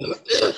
Speaker 8: က်ရတောက်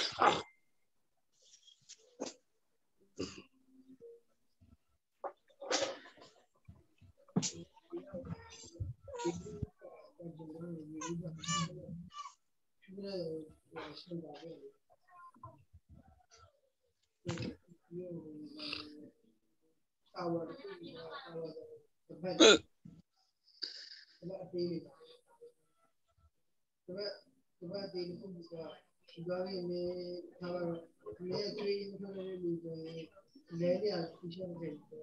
Speaker 8: ရ လည်းငါတော့ရှော့တယ်။အဲငါတို့လူကြီးတော့တော့လူကြီးတော့ငါတို့ဒီလိုတော့ပြောရတယ်။ဘ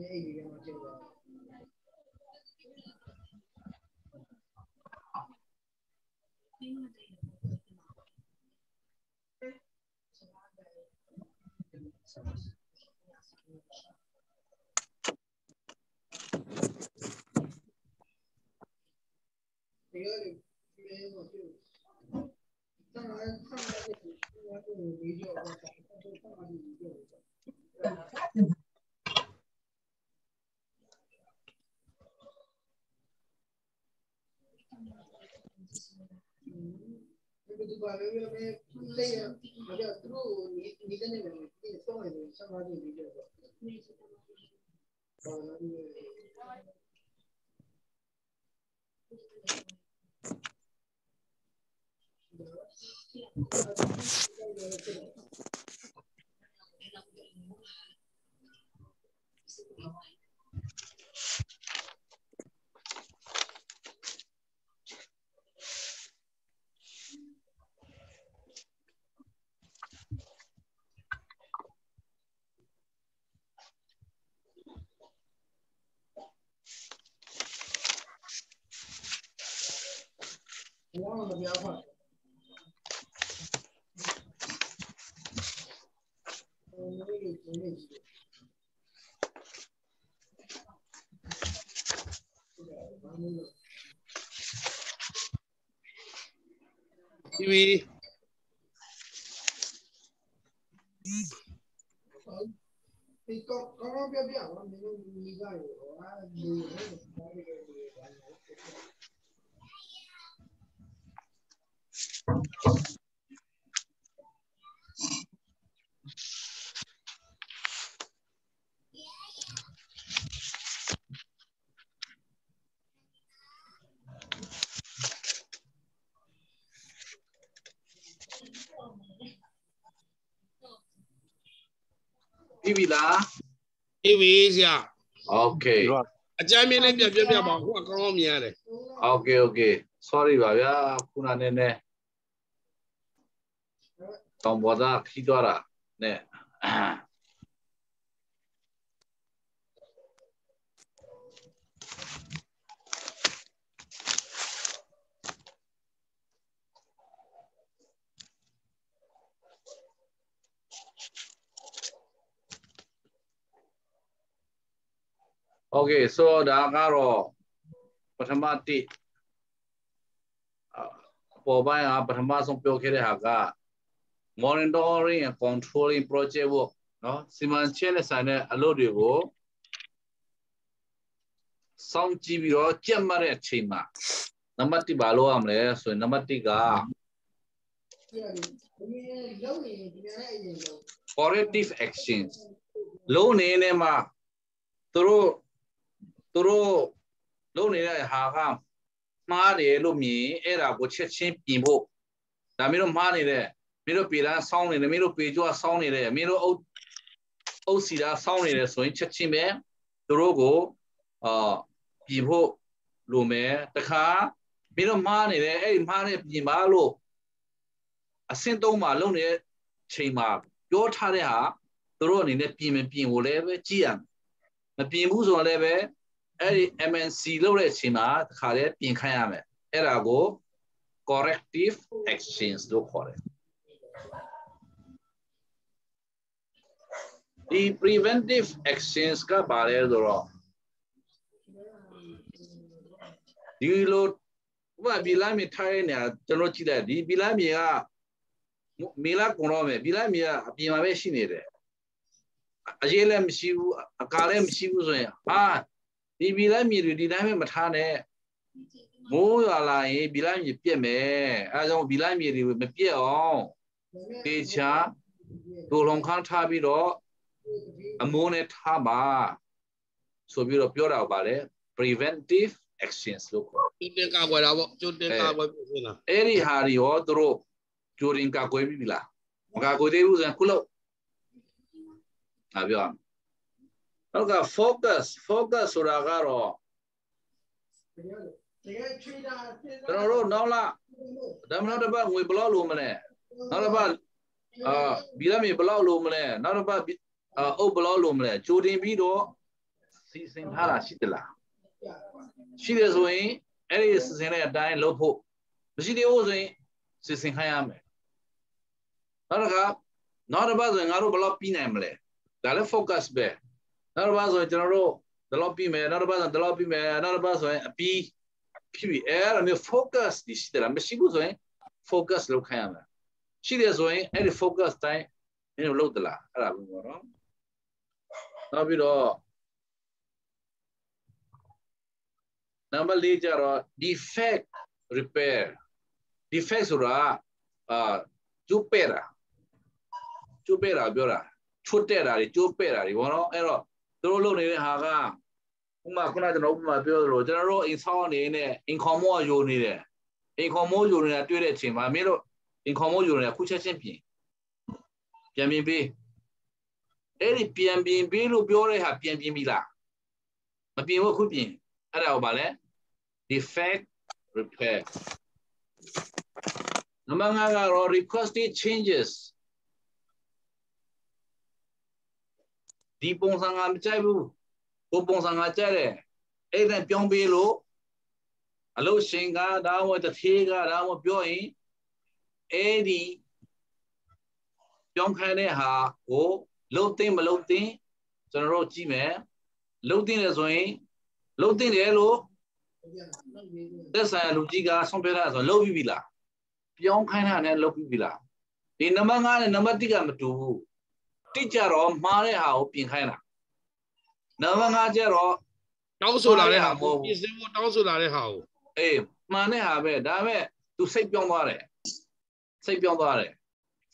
Speaker 8: ယ်လိုရောလဲ Our သေး ဆမ်းဆမ်းတဲ့ဒီလိုဗီဒီယိုကဆက်ဆက်ဆက်ပြီးပြောတယ်ဒီဒီပါလေးလေးလေးရတော့ Thank you. ဒီပြီဒီကောကောင်းပြပြပါမင်းတို့မိသားရောဟာဒီလိုဘာလို့လဲဘာလို့လဲ
Speaker 1: ပြီးပြီ လား
Speaker 3: အေးဝေးဆရာ
Speaker 1: Okay
Speaker 3: အကြမ်းမြင်လေးပြပြပြပါဟိုကကောင်းကောင်းမြင်ရတယ်
Speaker 1: Okay okay sorry ပါဗျာခုနနည်းနည်းတောင်ပေါ်သားခီးသွားတာနဲ့ โอเค so ဒါကတော့ပထမတိအပေါ်ပိုင်းကပထမဆုံးပြောခဲ့တဲ့ဟာက monitoring and controlling project work เนาะစီမံချက်နဲ့ဆိုင်တဲ့အလုပ်တွေကိုစောင့်ကြည့်ပြီးတော့ကြက်မှတ်တဲ့အချိန်မှာနံပါတ်1ဘာလို့ရမလဲဆိုရင်နံပါတ်1က
Speaker 8: ဒီလုံးနေဒီနေ့အရင်လုံး
Speaker 1: corrective actions လုံးနေနေမှာသူတို့ သူတို့လုံးနေတဲ့ဟာကမှားတယ်လို့မြင်အဲ့ဒါကိုချက်ချင်းပြင်ဖို့ဒါမျိုးတော့မှားနေတယ်မင်းတို့ပေလားစောင်းနေတယ်မင်းတို့ပေကြွားစောင်းနေတယ်မင်းတို့အုပ်အုပ်စီတာစောင်းနေတယ်ဆိုရင်ချက်ချင်းပဲသူတို့ကိုအာပြင်ဖို့လိုမယ်တခါမင်းတို့မှားနေတယ်အဲ့ဒီမှားနေပြင်ပါလို့အဆင့်သုံးမှာလုံးနေတဲ့ချိန်မှာပြောထားတဲ့ဟာသူတို့အနေနဲ့ပြင်မပြင်ကိုလည်းပဲကြည့်ရမယ်မပြင်ဘူးဆိုရင်လည်းပဲ အဲ့ဒီ MNC လုပ်တဲ့အချိန်မှာတခါလေပြင်ခိုင်းရမယ်အဲ့ဒါကို corrective actions လို့ခေါ်တယ်ဒီ preventive actions ကဘာလဲဆိုတော့ဒီလိုဥပမာဘီလာမီထိုင်းနေတာကျွန်တော်ကြည့်လိုက်ဒီဘီလာမီကမေလာကုန်တော့မယ်ဘီလာမီကအပြင်မှာပဲရှိနေတယ်အရေးလည်းမရှိဘူးအကာလည်းမရှိဘူးဆိုရင်ဟာ ဒီဘီလာမီတွေဒီတိုင်းပဲမထားနဲ့မိုးရွာလာရင်ဘီလာမီပြက်မယ်အဲဒါကြောင့်ဘီလာမီတွေမပြက်အောင်တေချာဒိုလုံခန်းထားပြီးတော့အမိုးနဲ့ထားပါဆိုပြီးတော့ပြောတာပါလေ preventive actions လို့ခေါ်
Speaker 3: ကျွတ်တင်ကာကွယ်တာပေါ့ကျွတ်တင်ကာကွယ်ပြင်နေတာ
Speaker 1: အဲ့ဒီဟာတွေရောသူတို့ကြိုတင်ကာကွယ်ပြီးပြီလားမကာကွယ်သေးဘူးဆိုရင်ခုလို့ငါပြောအောင် နောက်က focus focus ဆိုတာကတော့ကျွန်တော်တို့နောက်လာဒါမှနောက်တစ်ပတ်ငွေဘယ်လောက်လိုမလဲနောက်တစ်ပတ်အာဗီဇာမြေဘယ်လောက်လိုမလဲနောက်တစ်ပတ်အာအုပ်ဘယ်လောက်လိုမလဲကြိုတင်ပြီးတော့စီစဉ်ထားတာရှိသလားရှိတယ်ဆိုရင်အဲ့ဒီစီစဉ်တဲ့အတိုင်းလုပ်ဖို့မရှိသေးဘူးဆိုရင်စီစဉ်ခိုင်းရမယ်နောက်တစ်ခါနောက်တစ်ပတ်ဆိုရင်ငါတို့ဘယ်လောက်ပြီးနိုင်မလဲဒါလည်း focus ပဲ နောက်တစ်ပတ်ဆိုရင်ကျွန်တော်တို့ဒီလောက်ပြီးမယ်နောက်တစ်ပတ်ဆိုရင်ဒီလောက်ပြီးမယ်နောက်တစ်ပတ်ဆိုရင်အပြီးဖြစ်ပြီအဲ့ဒါမျိုး focus ဒီရှိတယ်လားမရှိဘူးဆိုရင် focus လုပ်ခိုင်းရမယ်ရှိတယ်ဆိုရင်အဲ့ဒီ focus တိုင်းမင်းတို့လုပ်သလားအဲ့ဒါပဲပေါ့နော်နောက်ပြီးတော့ number ၄ကျတော့ defect repair defect ဆိုတာအာကျိုးပဲ့တာကျိုးပဲ့တာပြောတာချွတ်တဲ့တာတွေကျိုးပဲ့တာတွေဘောနော်အဲ့တော့ သူတို့လုပ်နေတဲ့ဟာကဥမာခုနကျွန်တော်ဥပမာပြောသလိုကျွန်တော်တို့အိမ်ဆောင်းအနေနဲ့ income မောယူနေတယ် income မောယူနေတာတွေ့တဲ့အချိန်မှာမင်းတို့ income မောယူနေတာခုချက်ချင်းပြင်ပြန်ပြင်ပေးအဲ့ဒီပြန်ပြင်ပေးလို့ပြောတဲ့ဟာပြန်ပြင်ပြီလားမပြင်ဘူးခုပြင်အဲ့ဒါဟောပါလဲ defect repair နံပါတ်5ကတော့ requested changes ဒီပုံစံကမကြိုက်ဘူးဟိုပုံစံကကြိုက်တယ်အဲ့ဒါပြောင်းပေးလို့အလို့ရှင်ကဒါမှမဟုတ်တစ်သေးကဒါမှမဟုတ်ပြောရင်အဲ့ဒီပြောင်းခိုင်းတဲ့ဟာကိုလုံသိမလုံသိကျွန်တော်တို့ကြည့်မယ်လုံသိတယ်ဆိုရင်လုံသိတယ်လို့သက်ဆိုင်ရာလူကြီးကဆုံးဖြတ်တာဆိုလုံပြီးပြီလားပြောင်းခိုင်းတာနဲ့လုံပြီးပြီလားဒီနံပါတ်5နဲ့နံပါတ်1ကမတူဘူး တိကျတော့မှားတဲ့ဟာကိုပြင်ခိုင်းတာနံပါတ်5ကျတော့
Speaker 3: တောင်းဆိုလာတဲ့ဟာ
Speaker 1: မဟုတ်ဘူး
Speaker 3: ပြင်ဆင်ဖို့တောင်းဆိုလာတဲ့ဟာကို
Speaker 1: အေးမှန်တဲ့ဟာပဲဒါပေမဲ့ तू စိတ်ပြောင်းသွားတယ်စိတ်ပြောင်းသွားတယ်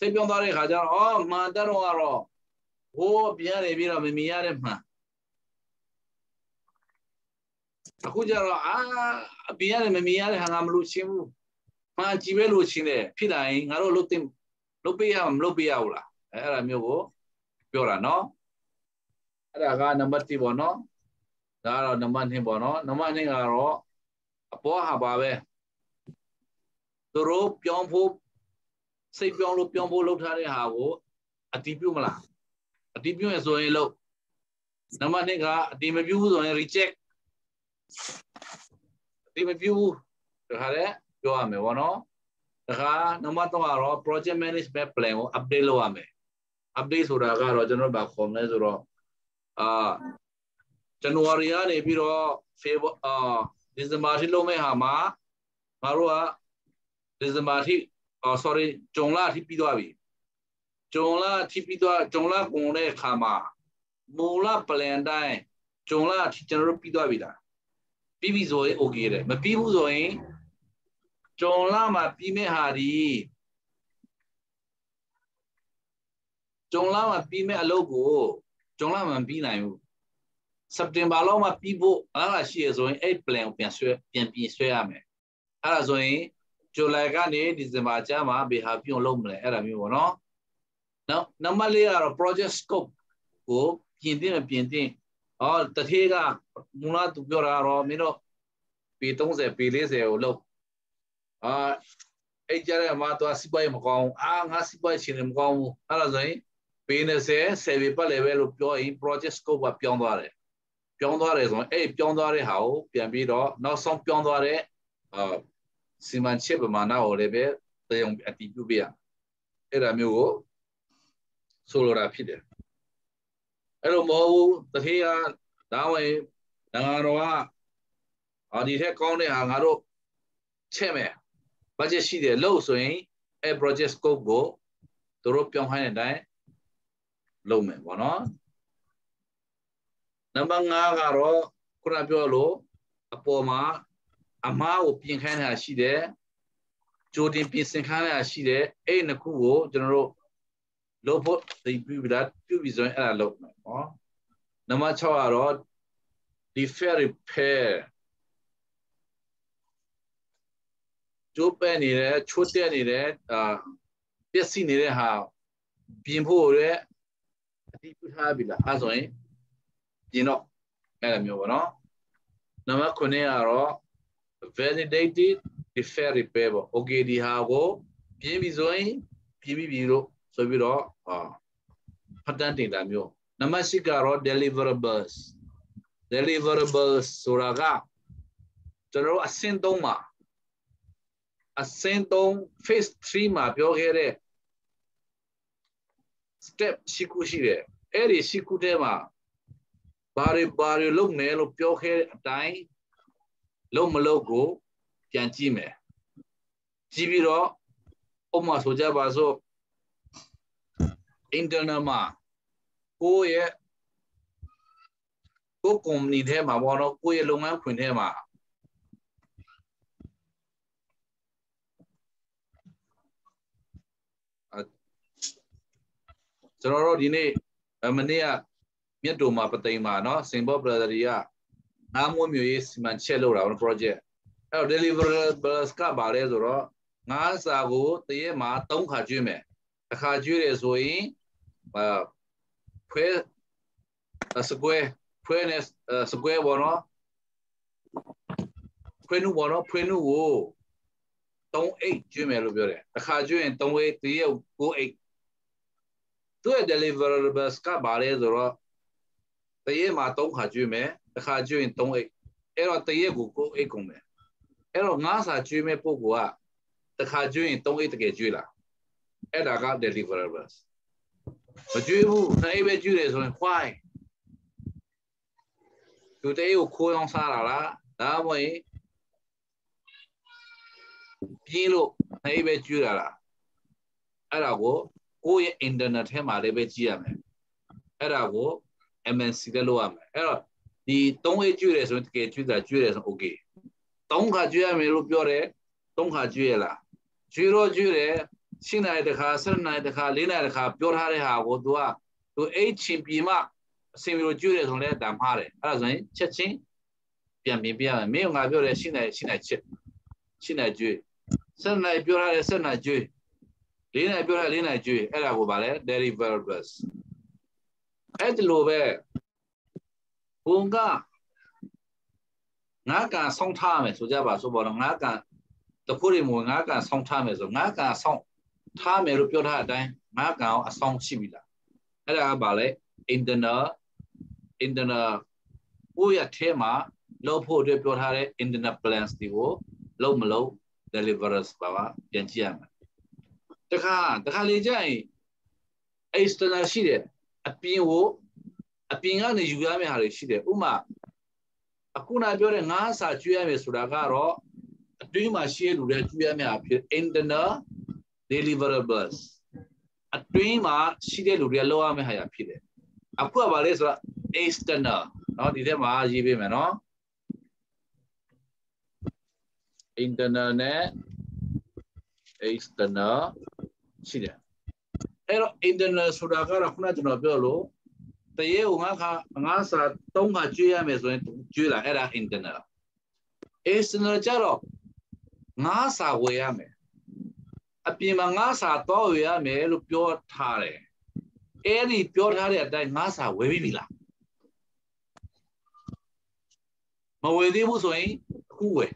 Speaker 1: စိတ်ပြောင်းသွားတဲ့ခါကျတော့အော်မှန်တဲ့တော့ကတော့ဟိုးပြန်နေပြီးတော့မမြင်ရတဲ့မှန်အခုကျတော့အာအပြင်ရတယ်မမြင်ရတဲ့ဟာငါမလို့ချင်းဘူးမှန်ကြည့်ပဲလို့ချင်းတယ်ဖြစ်တိုင်းငါတို့လုတ်တင်လုတ်ပေးရမလုတ်ပေးရဘူးလားအဲအဲ့ဒါမျိုးကို ပြောတာနော်အဲ့ဒါကနံပါတ်1ပေါ့နော်ဒါကတော့နံပါတ်2ပေါ့နော်နံပါတ်2ကတော့အပေါ်ဟာပါပဲသူတို့ပြောင်းဖို့စိတ်ပြောင်းလို့ပြောင်းဖို့လုပ်ထားတဲ့ဟာကိုအတီးပြုတ်မလားအတီးပြုတ်ရဆိုရင်လို့နံပါတ်2ကအတီးမပြုတ်ဘူးဆိုရင် reject အတီးမပြုတ်ဘူးဒါခါလဲပြောရမယ်ဗောနော်ဒါခါနံပါတ်3ကတော့ project management plan ကို update လုပ်ရမယ် update ဆိုတာကတော့ကျွန်တော်ဘာခေါ်မလဲဆိုတော့အာ January ကနေပြီးတော့ February အာ December ထိလုပ်မဲ့ဟာမှာငါတို့က December ထိအော် sorry ဂျွန်လထိပြီးသွားပြီဂျွန်လထိပြီးသွားဂျွန်လကုန်တဲ့အခါမှာမူလ plan တိုင်းဂျွန်လထိကျွန်တော်တို့ပြီးသွားပြီလားပြီးပြီဆိုရင် okay တယ်မပြီးဘူးဆိုရင်ဂျွန်လမှာပြီးမဲ့ဟာဒီ ဂျွန်လမှာပြီးမဲ့အလုပ်ကိုဂျွန်လမှာမပြီးနိုင်ဘူးစက်တင်ဘာလောက်မှပြီးဖို့အားလာရှိရဆိုရင်အဲ့ plan ကိုပြန်ဆွဲပြန်ပြင်ဆွဲရမယ်အဲ့ဒါဆိုရင်ဇူလိုင်ကနေဒီဇင်ဘာကျမှဘယ်ဟာပြုံလုပ်မလဲအဲ့ဒါမျိုးပေါ့နော်နောက်နံပါတ်၄ကတော့ project scope ကိုပြင်တင်မပြင်တင်ဟောတထေးကမူလာသူပြောတာတော့မင်းတို့ပေ30ပေ40ကိုလုပ်အာအဲ့ကြရမှာတော့စီပွားရေးမကောင်းအာငါစီပွားရေးချင်းမကောင်းဘူးအဲ့ဒါဆိုရင် ပေ20 7ပတ် level လို့ပြောရင် project scope ကပြောင်းသွားတယ်ပြောင်းသွားတယ်ဆိုရင်အဲ့ပြောင်းသွားတဲ့ဟာကိုပြန်ပြီးတော့နောက်ဆုံးပြောင်းသွားတဲ့အာစီမံချက်ပမာဏကိုလည်းပဲတရားအတည်ပြုပေးရအဲ့ဒါမျိုးကိုဆိုလိုတာဖြစ်တယ်အဲ့လိုမဟုတ်ဘူးတတိယဒါဝင်နိုင်ငံတော်ကအာဒီထက်ကောင်းတဲ့ဟာငါတို့ချက်မယ် budget ရှိတယ်လို့ဆိုရင်အဲ့ project scope ကိုတို့တို့ပြောင်းခိုင်းတဲ့အတိုင်း လုပ်မယ်ပေါ့နော်နံပါတ်5ကတော့ခုနပြောလို့အပေါ်မှာအမားကိုပြင်ခိုင်းတာရှိတယ်ကြိုတင်ပြင်ဆင်ခိုင်းတာရှိတယ်အဲ့နှစ်ခုကိုကျွန်တော်တို့လုပ်ဖို့ဒီပြုပြီးသားပြုပြီးဆိုရင်အဲ့ဒါလုပ်မယ်နော်နံပါတ်6ကတော့ defect repair ကျိုးပဲ့နေတယ်ချိုးတက်နေတယ်အာပျက်စီးနေတဲ့ဟာပြင်ဖို့ရဲ အတိပြုထားပြီလားအဲဆိုရင်ပြင်တော့အဲ့လိုမျိုးပေါ့နော်နံပါတ်9ကတော့ validated defect repair ပေါ့ okay ဒီဟာကိုပြင်းပြီဆိုရင်ပြင်းပြီပြီလို့ဆိုပြီးတော့အာဖတ်တန်းတင်တာမျိုးနံပါတ်၈ကတော့ deliverables deliverables ဆိုတာကကျွန်တော်တို့အဆင့်၃မှာအဆင့်၃ phase 3မှာပြောခဲ့တဲ့ step ရှိခုရှိတယ်အဲ့ဒီရှိခုထဲမှာဘာတွေဘာတွေလုပ်မယ်လို့ပြောခဲ့တဲ့အတိုင်းလုပ်မလုပ်ကိုပြန်ကြည့်မယ်ကြည့်ပြီးတော့ဥပမာဆိုကြပါစို့ internal မှာကိုယ့်ရဲ့ကိုယ်ကုမ္ပဏီထဲမှာပေါ့နော်ကိုယ့်ရဲ့လုပ်ငန်းခွင်ထဲမှာ ကျွန်တော်တို့ဒီနေ့မနေ့ကမြတ်တုံမှာပသိမ်မှာနော်စင်ဘော brother တွေကငါးမွေးမျိုးရေးစီမံချက်လုပ်တာဗော project အဲ့တော့ deliverables ကပါလဲဆိုတော့ငါးစာကိုတရက်မှာ၃ခါကျွေးမယ်တစ်ခါကျွေးတယ်ဆိုရင်အာဖွဲစကွဲဖွဲနဲ့စကွဲပေါ့နော်ခွေးနုပေါ့နော်ခွေးနုကို38ကျွေးမယ်လို့ပြောတယ်တစ်ခါကျွေးရင်38တရက်98 သူ့ရဲ့ deliverables ကပါလဲဆိုတော့တရက်မှာ3ခါကျွေးမယ်တစ်ခါကျွေးရင်3အိတ်အဲ့တော့တရက်ကို9အိတ်ကုန်မယ်အဲ့တော့ငါးစာကျွေးမဲ့ပုံကတစ်ခါကျွေးရင်3အိတ်တကယ်ကျွေးလားအဲ့ဒါက deliverables မကျွေးဘူးနှစ်အိတ်ပဲကျွေးတယ်ဆိုရင် why သူတည်းကိုခိုးအောင်စားတာလားဒါမှမဟုတ်ပြင်းလို့နှစ်အိတ်ပဲကျွေးတာလားအဲ့ဒါကို ကိုယ့်ရဲ့ internet ထဲမှာလည်းပဲကြည့်ရမယ်အဲ့ဒါကို MNC လည်းလုပ်ရမယ်အဲ့တော့ဒီ3အိတ်ကျွေးတယ်ဆိုရင်တကယ်ကျွေးတာကျွေးတယ်ဆို okay 3ခါကျွေးရမယ်လို့ပြောတယ်3ခါကျွေးရလားကျွေးတော့ကျွေးတယ်7နာရီတခါ7နာရီတခါ4နာရီတခါပြောထားတဲ့ဟာကို तू က तू အိတ်ချင်းပြေမှအစင်မျိုးကျွေးတယ်ဆိုလည်းဒါမှားတယ်အဲ့ဒါဆိုရင်ချက်ချင်းပြန်ပြင်ပြရမယ်မင်းကငါပြောတယ်7နာရီ7နာရီချက်7နာရီကျွေး7နာရီပြောထားတယ်7နာရီကျွေး 4နာရီပြောထား4နာရီကျွေးအဲ့ဒါကိုဗာလဲ deliverables အဲ့ဒီလိုပဲဘုံကငါကန်ဆောင်းထားမယ်ဆိုကြပါဆိုပါတော့ငါကန်တခုတွေမဝင်ငါကန်ဆောင်းထားမယ်ဆိုငါကန်ဆောင်းထားမယ်လို့ပြောထားတဲ့အတိုင်းငါကန်အဆောင်းရှိပြီလားအဲ့ဒါကဗာလဲ internal internal ကိုယ့်ရဲ့ထဲမှာလုပ်ဖို့အတွက်ပြောထားတဲ့ internal plans တွေကိုလုပ်မလုပ် deliverables ပါပါပြန်ကြည့်ရမယ် တခါတခါလေကြာရင် external ရှိတယ်အပြင်ကိုအပြင်ကနေယူရမယ့်ဟာတွေရှိတယ်ဥမာအခုနပြောတဲ့ငါးစာကျွေးရမယ်ဆိုတာကတော့အတွင်းမှာရှိရလူတွေကျွေးရမယ့်ဟာဖြစ် internal deliverables အတွင်းမှာရှိတဲ့လူတွေလောက်ရမယ့်ဟာဖြစ်တယ်အခုကဘာလဲဆိုတော့ external เนาะဒီထဲမှာရေးပေးမယ်เนาะ internal နဲ့ external ရှိတယ်အဲ့တော့ internal ဆိုတာကတော့ခုနကျွန်တော်ပြောလို့တရေကိုငါခါငါစာ၃ခါကျွေးရမယ်ဆိုရင်ကျွေးလာအဲ့ဒါ internal external ကြတော့ငါစာဝယ်ရမယ်အပြင်မှာငါစာတော့ဝယ်ရမယ်လို့ပြောထားတယ်အဲ့ဒီပြောထားတဲ့အတိုင်းငါစာဝယ်ပြီလားမဝယ်သေးဘူးဆိုရင်အခုဝယ်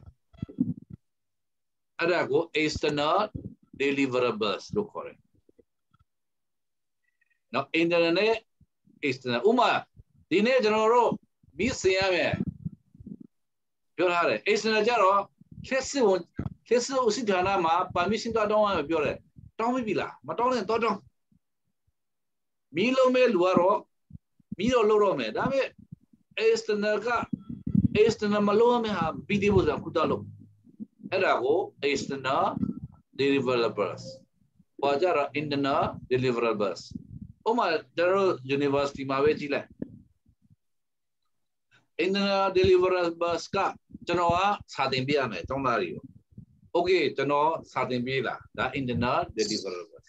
Speaker 1: အဲ့ဒါကို external deliverables လို့ခေါ်တယ်နော် internet external ဥမာဒီနေ့ကျွန်တော်တို့မိစင်ရမယ်ပြောထားတယ် external ကြတော့လက်စစ်ဝင်လက်စစ်ဦးစီးဌာနမှာ permission တောင်းရမယ်ပြောတယ်တောင်းပြီလားမတောင်းရင်တော့တောင်းမီးလုံးမဲ့လူကတော့မီးတော့လုံးတော့မယ်ဒါပေမဲ့ external က external မလုံးမဲ့ဟာပြီးသေးဖို့ဆိုတာခုတော့လို့ အဲ့ဒါကို external deliverables ဘာကြတော့ internal deliverables ဥမာကျွန်တော် university မှာပဲကြည့်လိုက် internal deliverables ကကျွန်တော်ကစာသင်ပေးရမယ်ကျောင်းသားတွေကို okay ကျွန်တော်စာသင်ပေးလားဒါ internal deliverables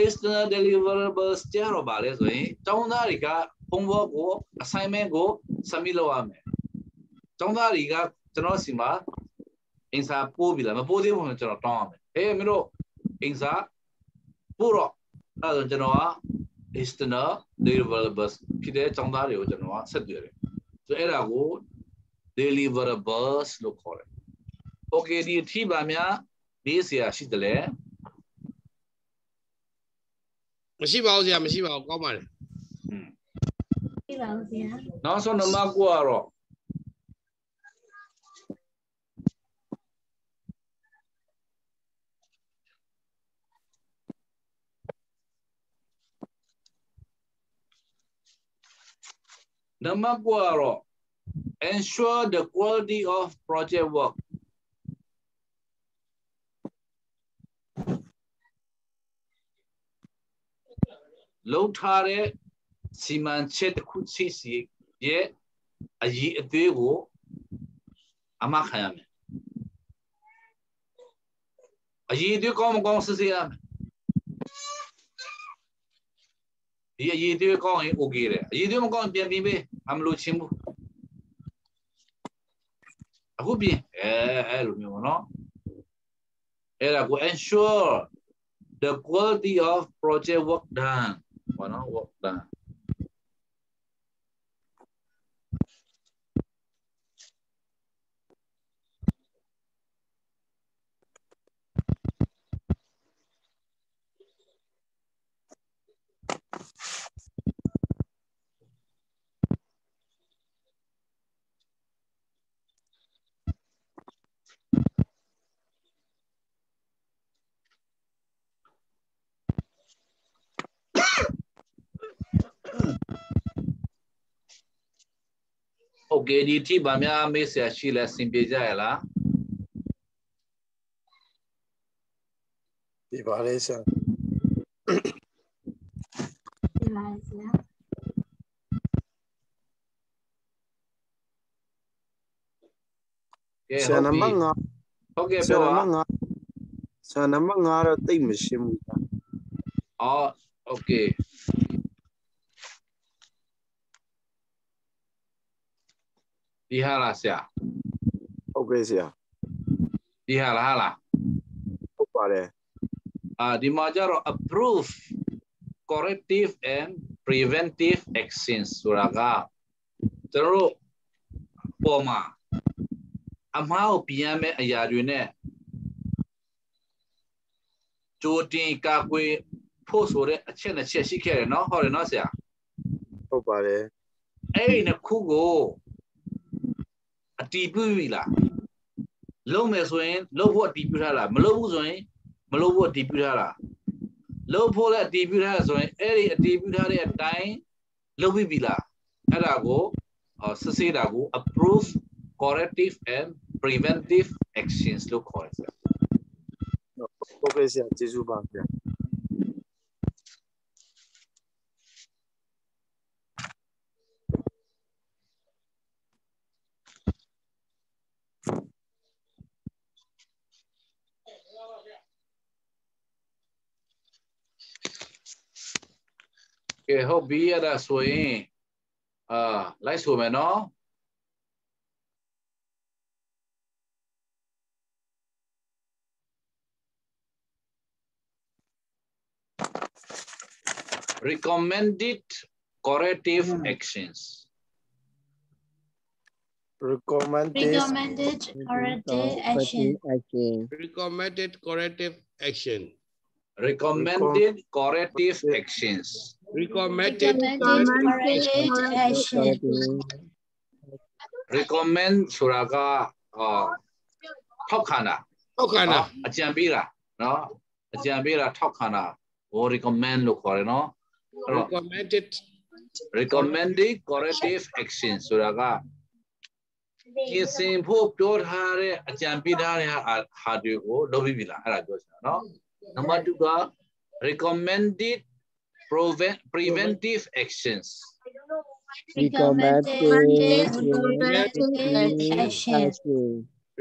Speaker 1: external deliverables ကြတော့ဗာလဲဆိုရင်ကျောင်းသားတွေက homework ကို assignment ကို submit လုပ်ရမယ်ကျောင်းသားတွေကကျွန်တော်စီမှာ အင်စာပို့ပြီလားမပို့သေးဘူးဆိုကျွန်တော်တောင်းရမယ်အေးမင်းတို့အင်စာပို့တော့အဲ့ဒါကျွန်တော်က external deliverables ဖြစ်တဲ့ကျောင်းသားတွေကိုကျွန်တော်ကဆက်သွယ်တယ်ဆိုအဲ့ဒါကို deliverables လို့ခေါ်တယ် okay ဒီအထီးပါများမေးเสียရှိတယ်လေ
Speaker 3: မရှိပါဘူးဆရာမရှိပါဘူးကောင်းပါတယ်
Speaker 2: ပြပါဦးဆရာ
Speaker 1: နောက်ဆုံးနံပါတ်9ကတော့ နံပါတ်9ကတော့ ensure the quality of project work လုံးထားတဲ့စီမံချက်တစ်ခုစီစီရဲ့အရေးအသေးကိုအမခံရမယ်အရေးအသေးကောင်းမကောင်းစစ်ဆေးရမယ် ဒီအရေးအသေးကောင်းရင် okay တယ်အရေးအသေးမကောင်းရင်ပြန်ပြင်ပေးအမလို့ချင်းဘူးအခုပြင်အဲအဲ့လိုမျိုးပေါ့နော်အဲ့ဒါကို ensure the quality of project work done ပေါ့နော် work done ကဲဒီထိပါများမေးဆရာရှိလဲစင်ပြေကြရလား
Speaker 9: ဒီပါလေဆရာ
Speaker 2: ဒီပါလေဆရာ
Speaker 9: ဆရာနံပါတ်5
Speaker 1: ဟုတ်ကဲ့
Speaker 9: ဆရာနံ
Speaker 1: ပါ
Speaker 9: တ်5ဆရာနံပါတ်5တော့တိတ်မရှင်းဘူး။
Speaker 1: အော် okay ဒီဟာလားဆရာ
Speaker 9: ဟုတ်ကဲ့ဆရာ
Speaker 1: ဒီဟာလားဟာလား
Speaker 9: ဟုတ်ပါတယ်
Speaker 1: အာဒီမှာကျတော့ approve corrective and preventive actions ဆိုတာကကျွန်တော်တို့ပေါ်မှာအမှားကိုပြန်မဲ့အရာတွေနဲ့ကြိုတင်ကာကွယ်ဖို့ဆိုတဲ့အချက်နဲ့ချက်ရှိခဲ့တယ်နော်ဟုတ်တယ်နော်ဆရာ
Speaker 9: ဟုတ်ပါတယ်
Speaker 1: အဲ့ဒီနှစ်ခုကိုအ တီးပြုပြီလားလုံးမယ်ဆိုရင်လုံးဖို့အတီးပြုထားလားမလုံးဘူးဆိုရင်မလုံးဖို့အတီးပြုထားလားလုံးဖို့လည်းအတီးပြုထားရဆိုရင်အဲ့ဒီအတီးပြုထားတဲ့အတိုင်းလုံးပြီပြီလားအဲ့ဒါကိုအော်စစ်ဆေးတာကို approve corrective and preventive actions လို့ခေါ်တယ်ဆရာ
Speaker 9: ဟုတ်ကဲ့ဆရာကျေးဇူးပါဆ ရာ
Speaker 1: ကဲဟုတ်ပြီအဲ့ဒါဆိုရင်အာလိုက်ဆိုမယ်နော် recommended corrective actions
Speaker 9: recommended
Speaker 2: recommended corrective action
Speaker 5: action
Speaker 3: recommended corrective action
Speaker 1: recommended corrective actions
Speaker 3: recommended
Speaker 2: recommended corrective action
Speaker 1: recommend ဆိုတာကအာထောက်ခံတာ
Speaker 3: ထောက်ခံတာ
Speaker 1: အကြံပေးတာနော်အကြံပေးတာထောက်ခံတာဟို recommend လို့ခေါ်တယ်နော်အဲ့တော့
Speaker 3: recommended
Speaker 1: recommended corrective action ဆိုတာကပြင်ဆင်ဖို့ပြောထားတဲ့အကြံပေးထားတဲ့ဟာဟာတွေကိုလုပ်ပြီးပြီလားအဲ့ဒါပြောချင်တာနော် နံပါတ်2က recommended prevent preventive actions
Speaker 2: recommended corrective action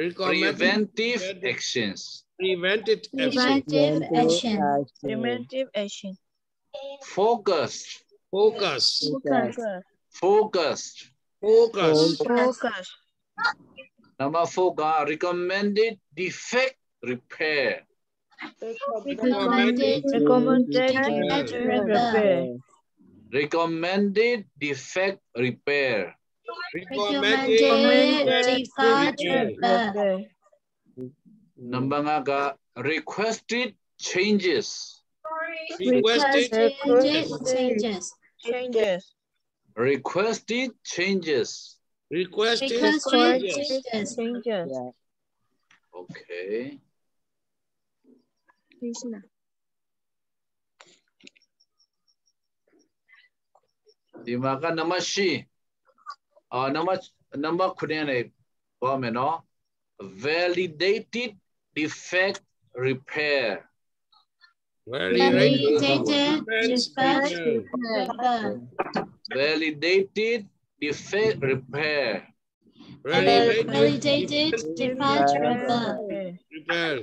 Speaker 3: recommended
Speaker 1: preventive actions
Speaker 3: prevented action
Speaker 2: preventive action
Speaker 6: Preventive action.
Speaker 1: focused
Speaker 3: focus
Speaker 1: focused
Speaker 3: focus
Speaker 6: Focus.
Speaker 1: number 4 ka recommended defect repair
Speaker 2: recommended
Speaker 6: Recommended
Speaker 2: defect
Speaker 6: repair.
Speaker 1: recommended defect repair.
Speaker 2: Recommended defect repair.
Speaker 6: Repair.
Speaker 1: number 5က requested changes.
Speaker 3: Requested
Speaker 2: changes changes.
Speaker 6: changes.
Speaker 1: Requested changes.
Speaker 3: Requested
Speaker 2: requested
Speaker 3: changes.
Speaker 2: changes.
Speaker 6: Changes
Speaker 1: okay ဒီမှာကနံပါတ်ရှိအာနံပါတ်နံပါတ်9နဲ့ပေါ့မယ်နော် validated defect repair
Speaker 2: validated defect
Speaker 3: repair
Speaker 2: repair
Speaker 1: validated defect repair
Speaker 2: validated defect repair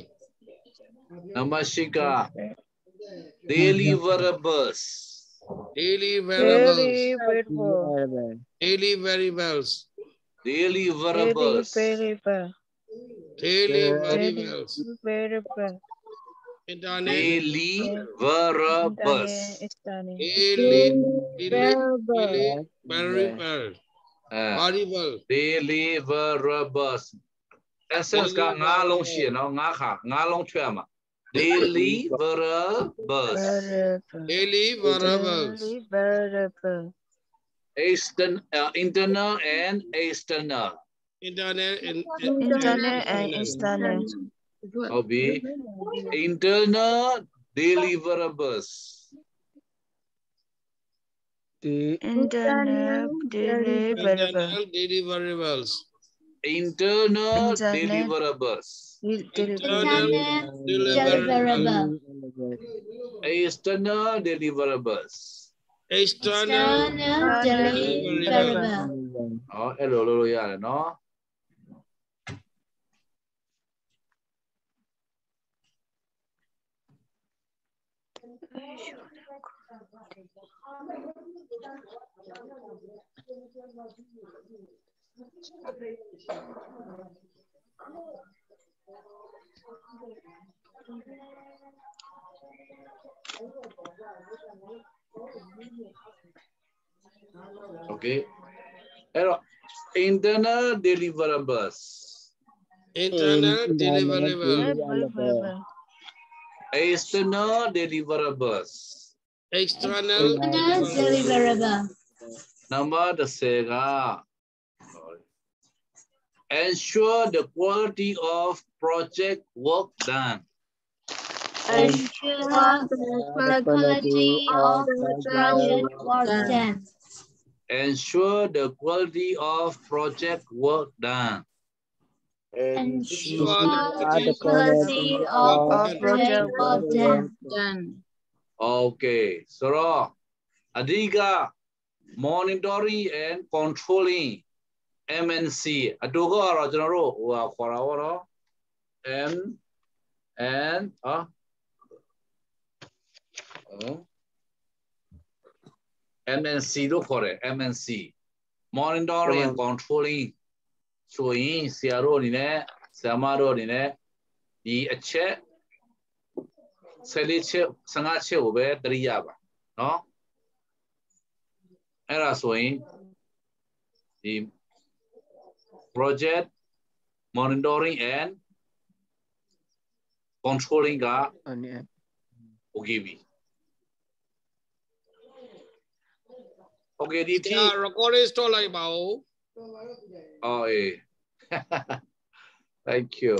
Speaker 3: Repair
Speaker 1: နံပါတ်ရှိက deliverables
Speaker 3: daily variables
Speaker 6: Deliverable.
Speaker 3: daily variables
Speaker 1: deliverables
Speaker 6: Deliverable.
Speaker 3: daily variables
Speaker 6: Deliverable.
Speaker 3: internet
Speaker 1: deliverables
Speaker 6: Internet.
Speaker 3: daily daily
Speaker 6: Deliverable.
Speaker 3: variable
Speaker 1: အဲ
Speaker 3: variable
Speaker 1: deliverables essence ကငါးလုံးရှိရနော်ငါးခါငါးလုံးထွက်ရမှာ deliverables
Speaker 6: Deliverable.
Speaker 3: daily variables
Speaker 6: Deliverable.
Speaker 1: external uh, internal and external
Speaker 3: internet and
Speaker 6: Internet and external.
Speaker 1: ဟုတ်ပြီ internal deliverables
Speaker 6: Internet deliverable.
Speaker 3: internal deliverables
Speaker 1: internal
Speaker 6: Internet.
Speaker 1: deliverables
Speaker 3: internal
Speaker 2: internet
Speaker 3: deliverables
Speaker 2: deliverable
Speaker 1: external deliverables
Speaker 3: external
Speaker 2: external deliverable
Speaker 1: ဟောအဲ့လိုလုပ်လို့ရတယ်နော် Okay. Internal hmm. deliverables.
Speaker 3: Internal deliverables.
Speaker 1: External deliverables.
Speaker 3: External deliverables.
Speaker 1: Number the Sega. Ensure the quality of project work done.
Speaker 2: Ensure the quality of the project work done.
Speaker 1: Ensure the quality of project work done.
Speaker 2: Ensure the quality of project work done.
Speaker 1: Okay, so Adiga, monitoring and controlling MNC. Aduga aro janaro wa khora aro. တော်တို့ဟိုဟာခေါ်တာပေါ့နော် M and ဟာဟော MNC လို့ခေါ်တယ် MNC monitoring and controlling ဆိုရင်ဆရာတို့အနေနဲ့ဆရာမတို့အနေနဲ့ဒီအချက်14ချက်15ချက်ကိုပဲတရိရပါเนาะအဲ့ဒါဆိုရင်ဒီ project monitoring and controlling က okay ပြီ okay ဒီ
Speaker 3: ဆ
Speaker 1: တိ
Speaker 3: ရာ recording stop လိုက်ပါဦး
Speaker 1: Oh, eh. Thank you.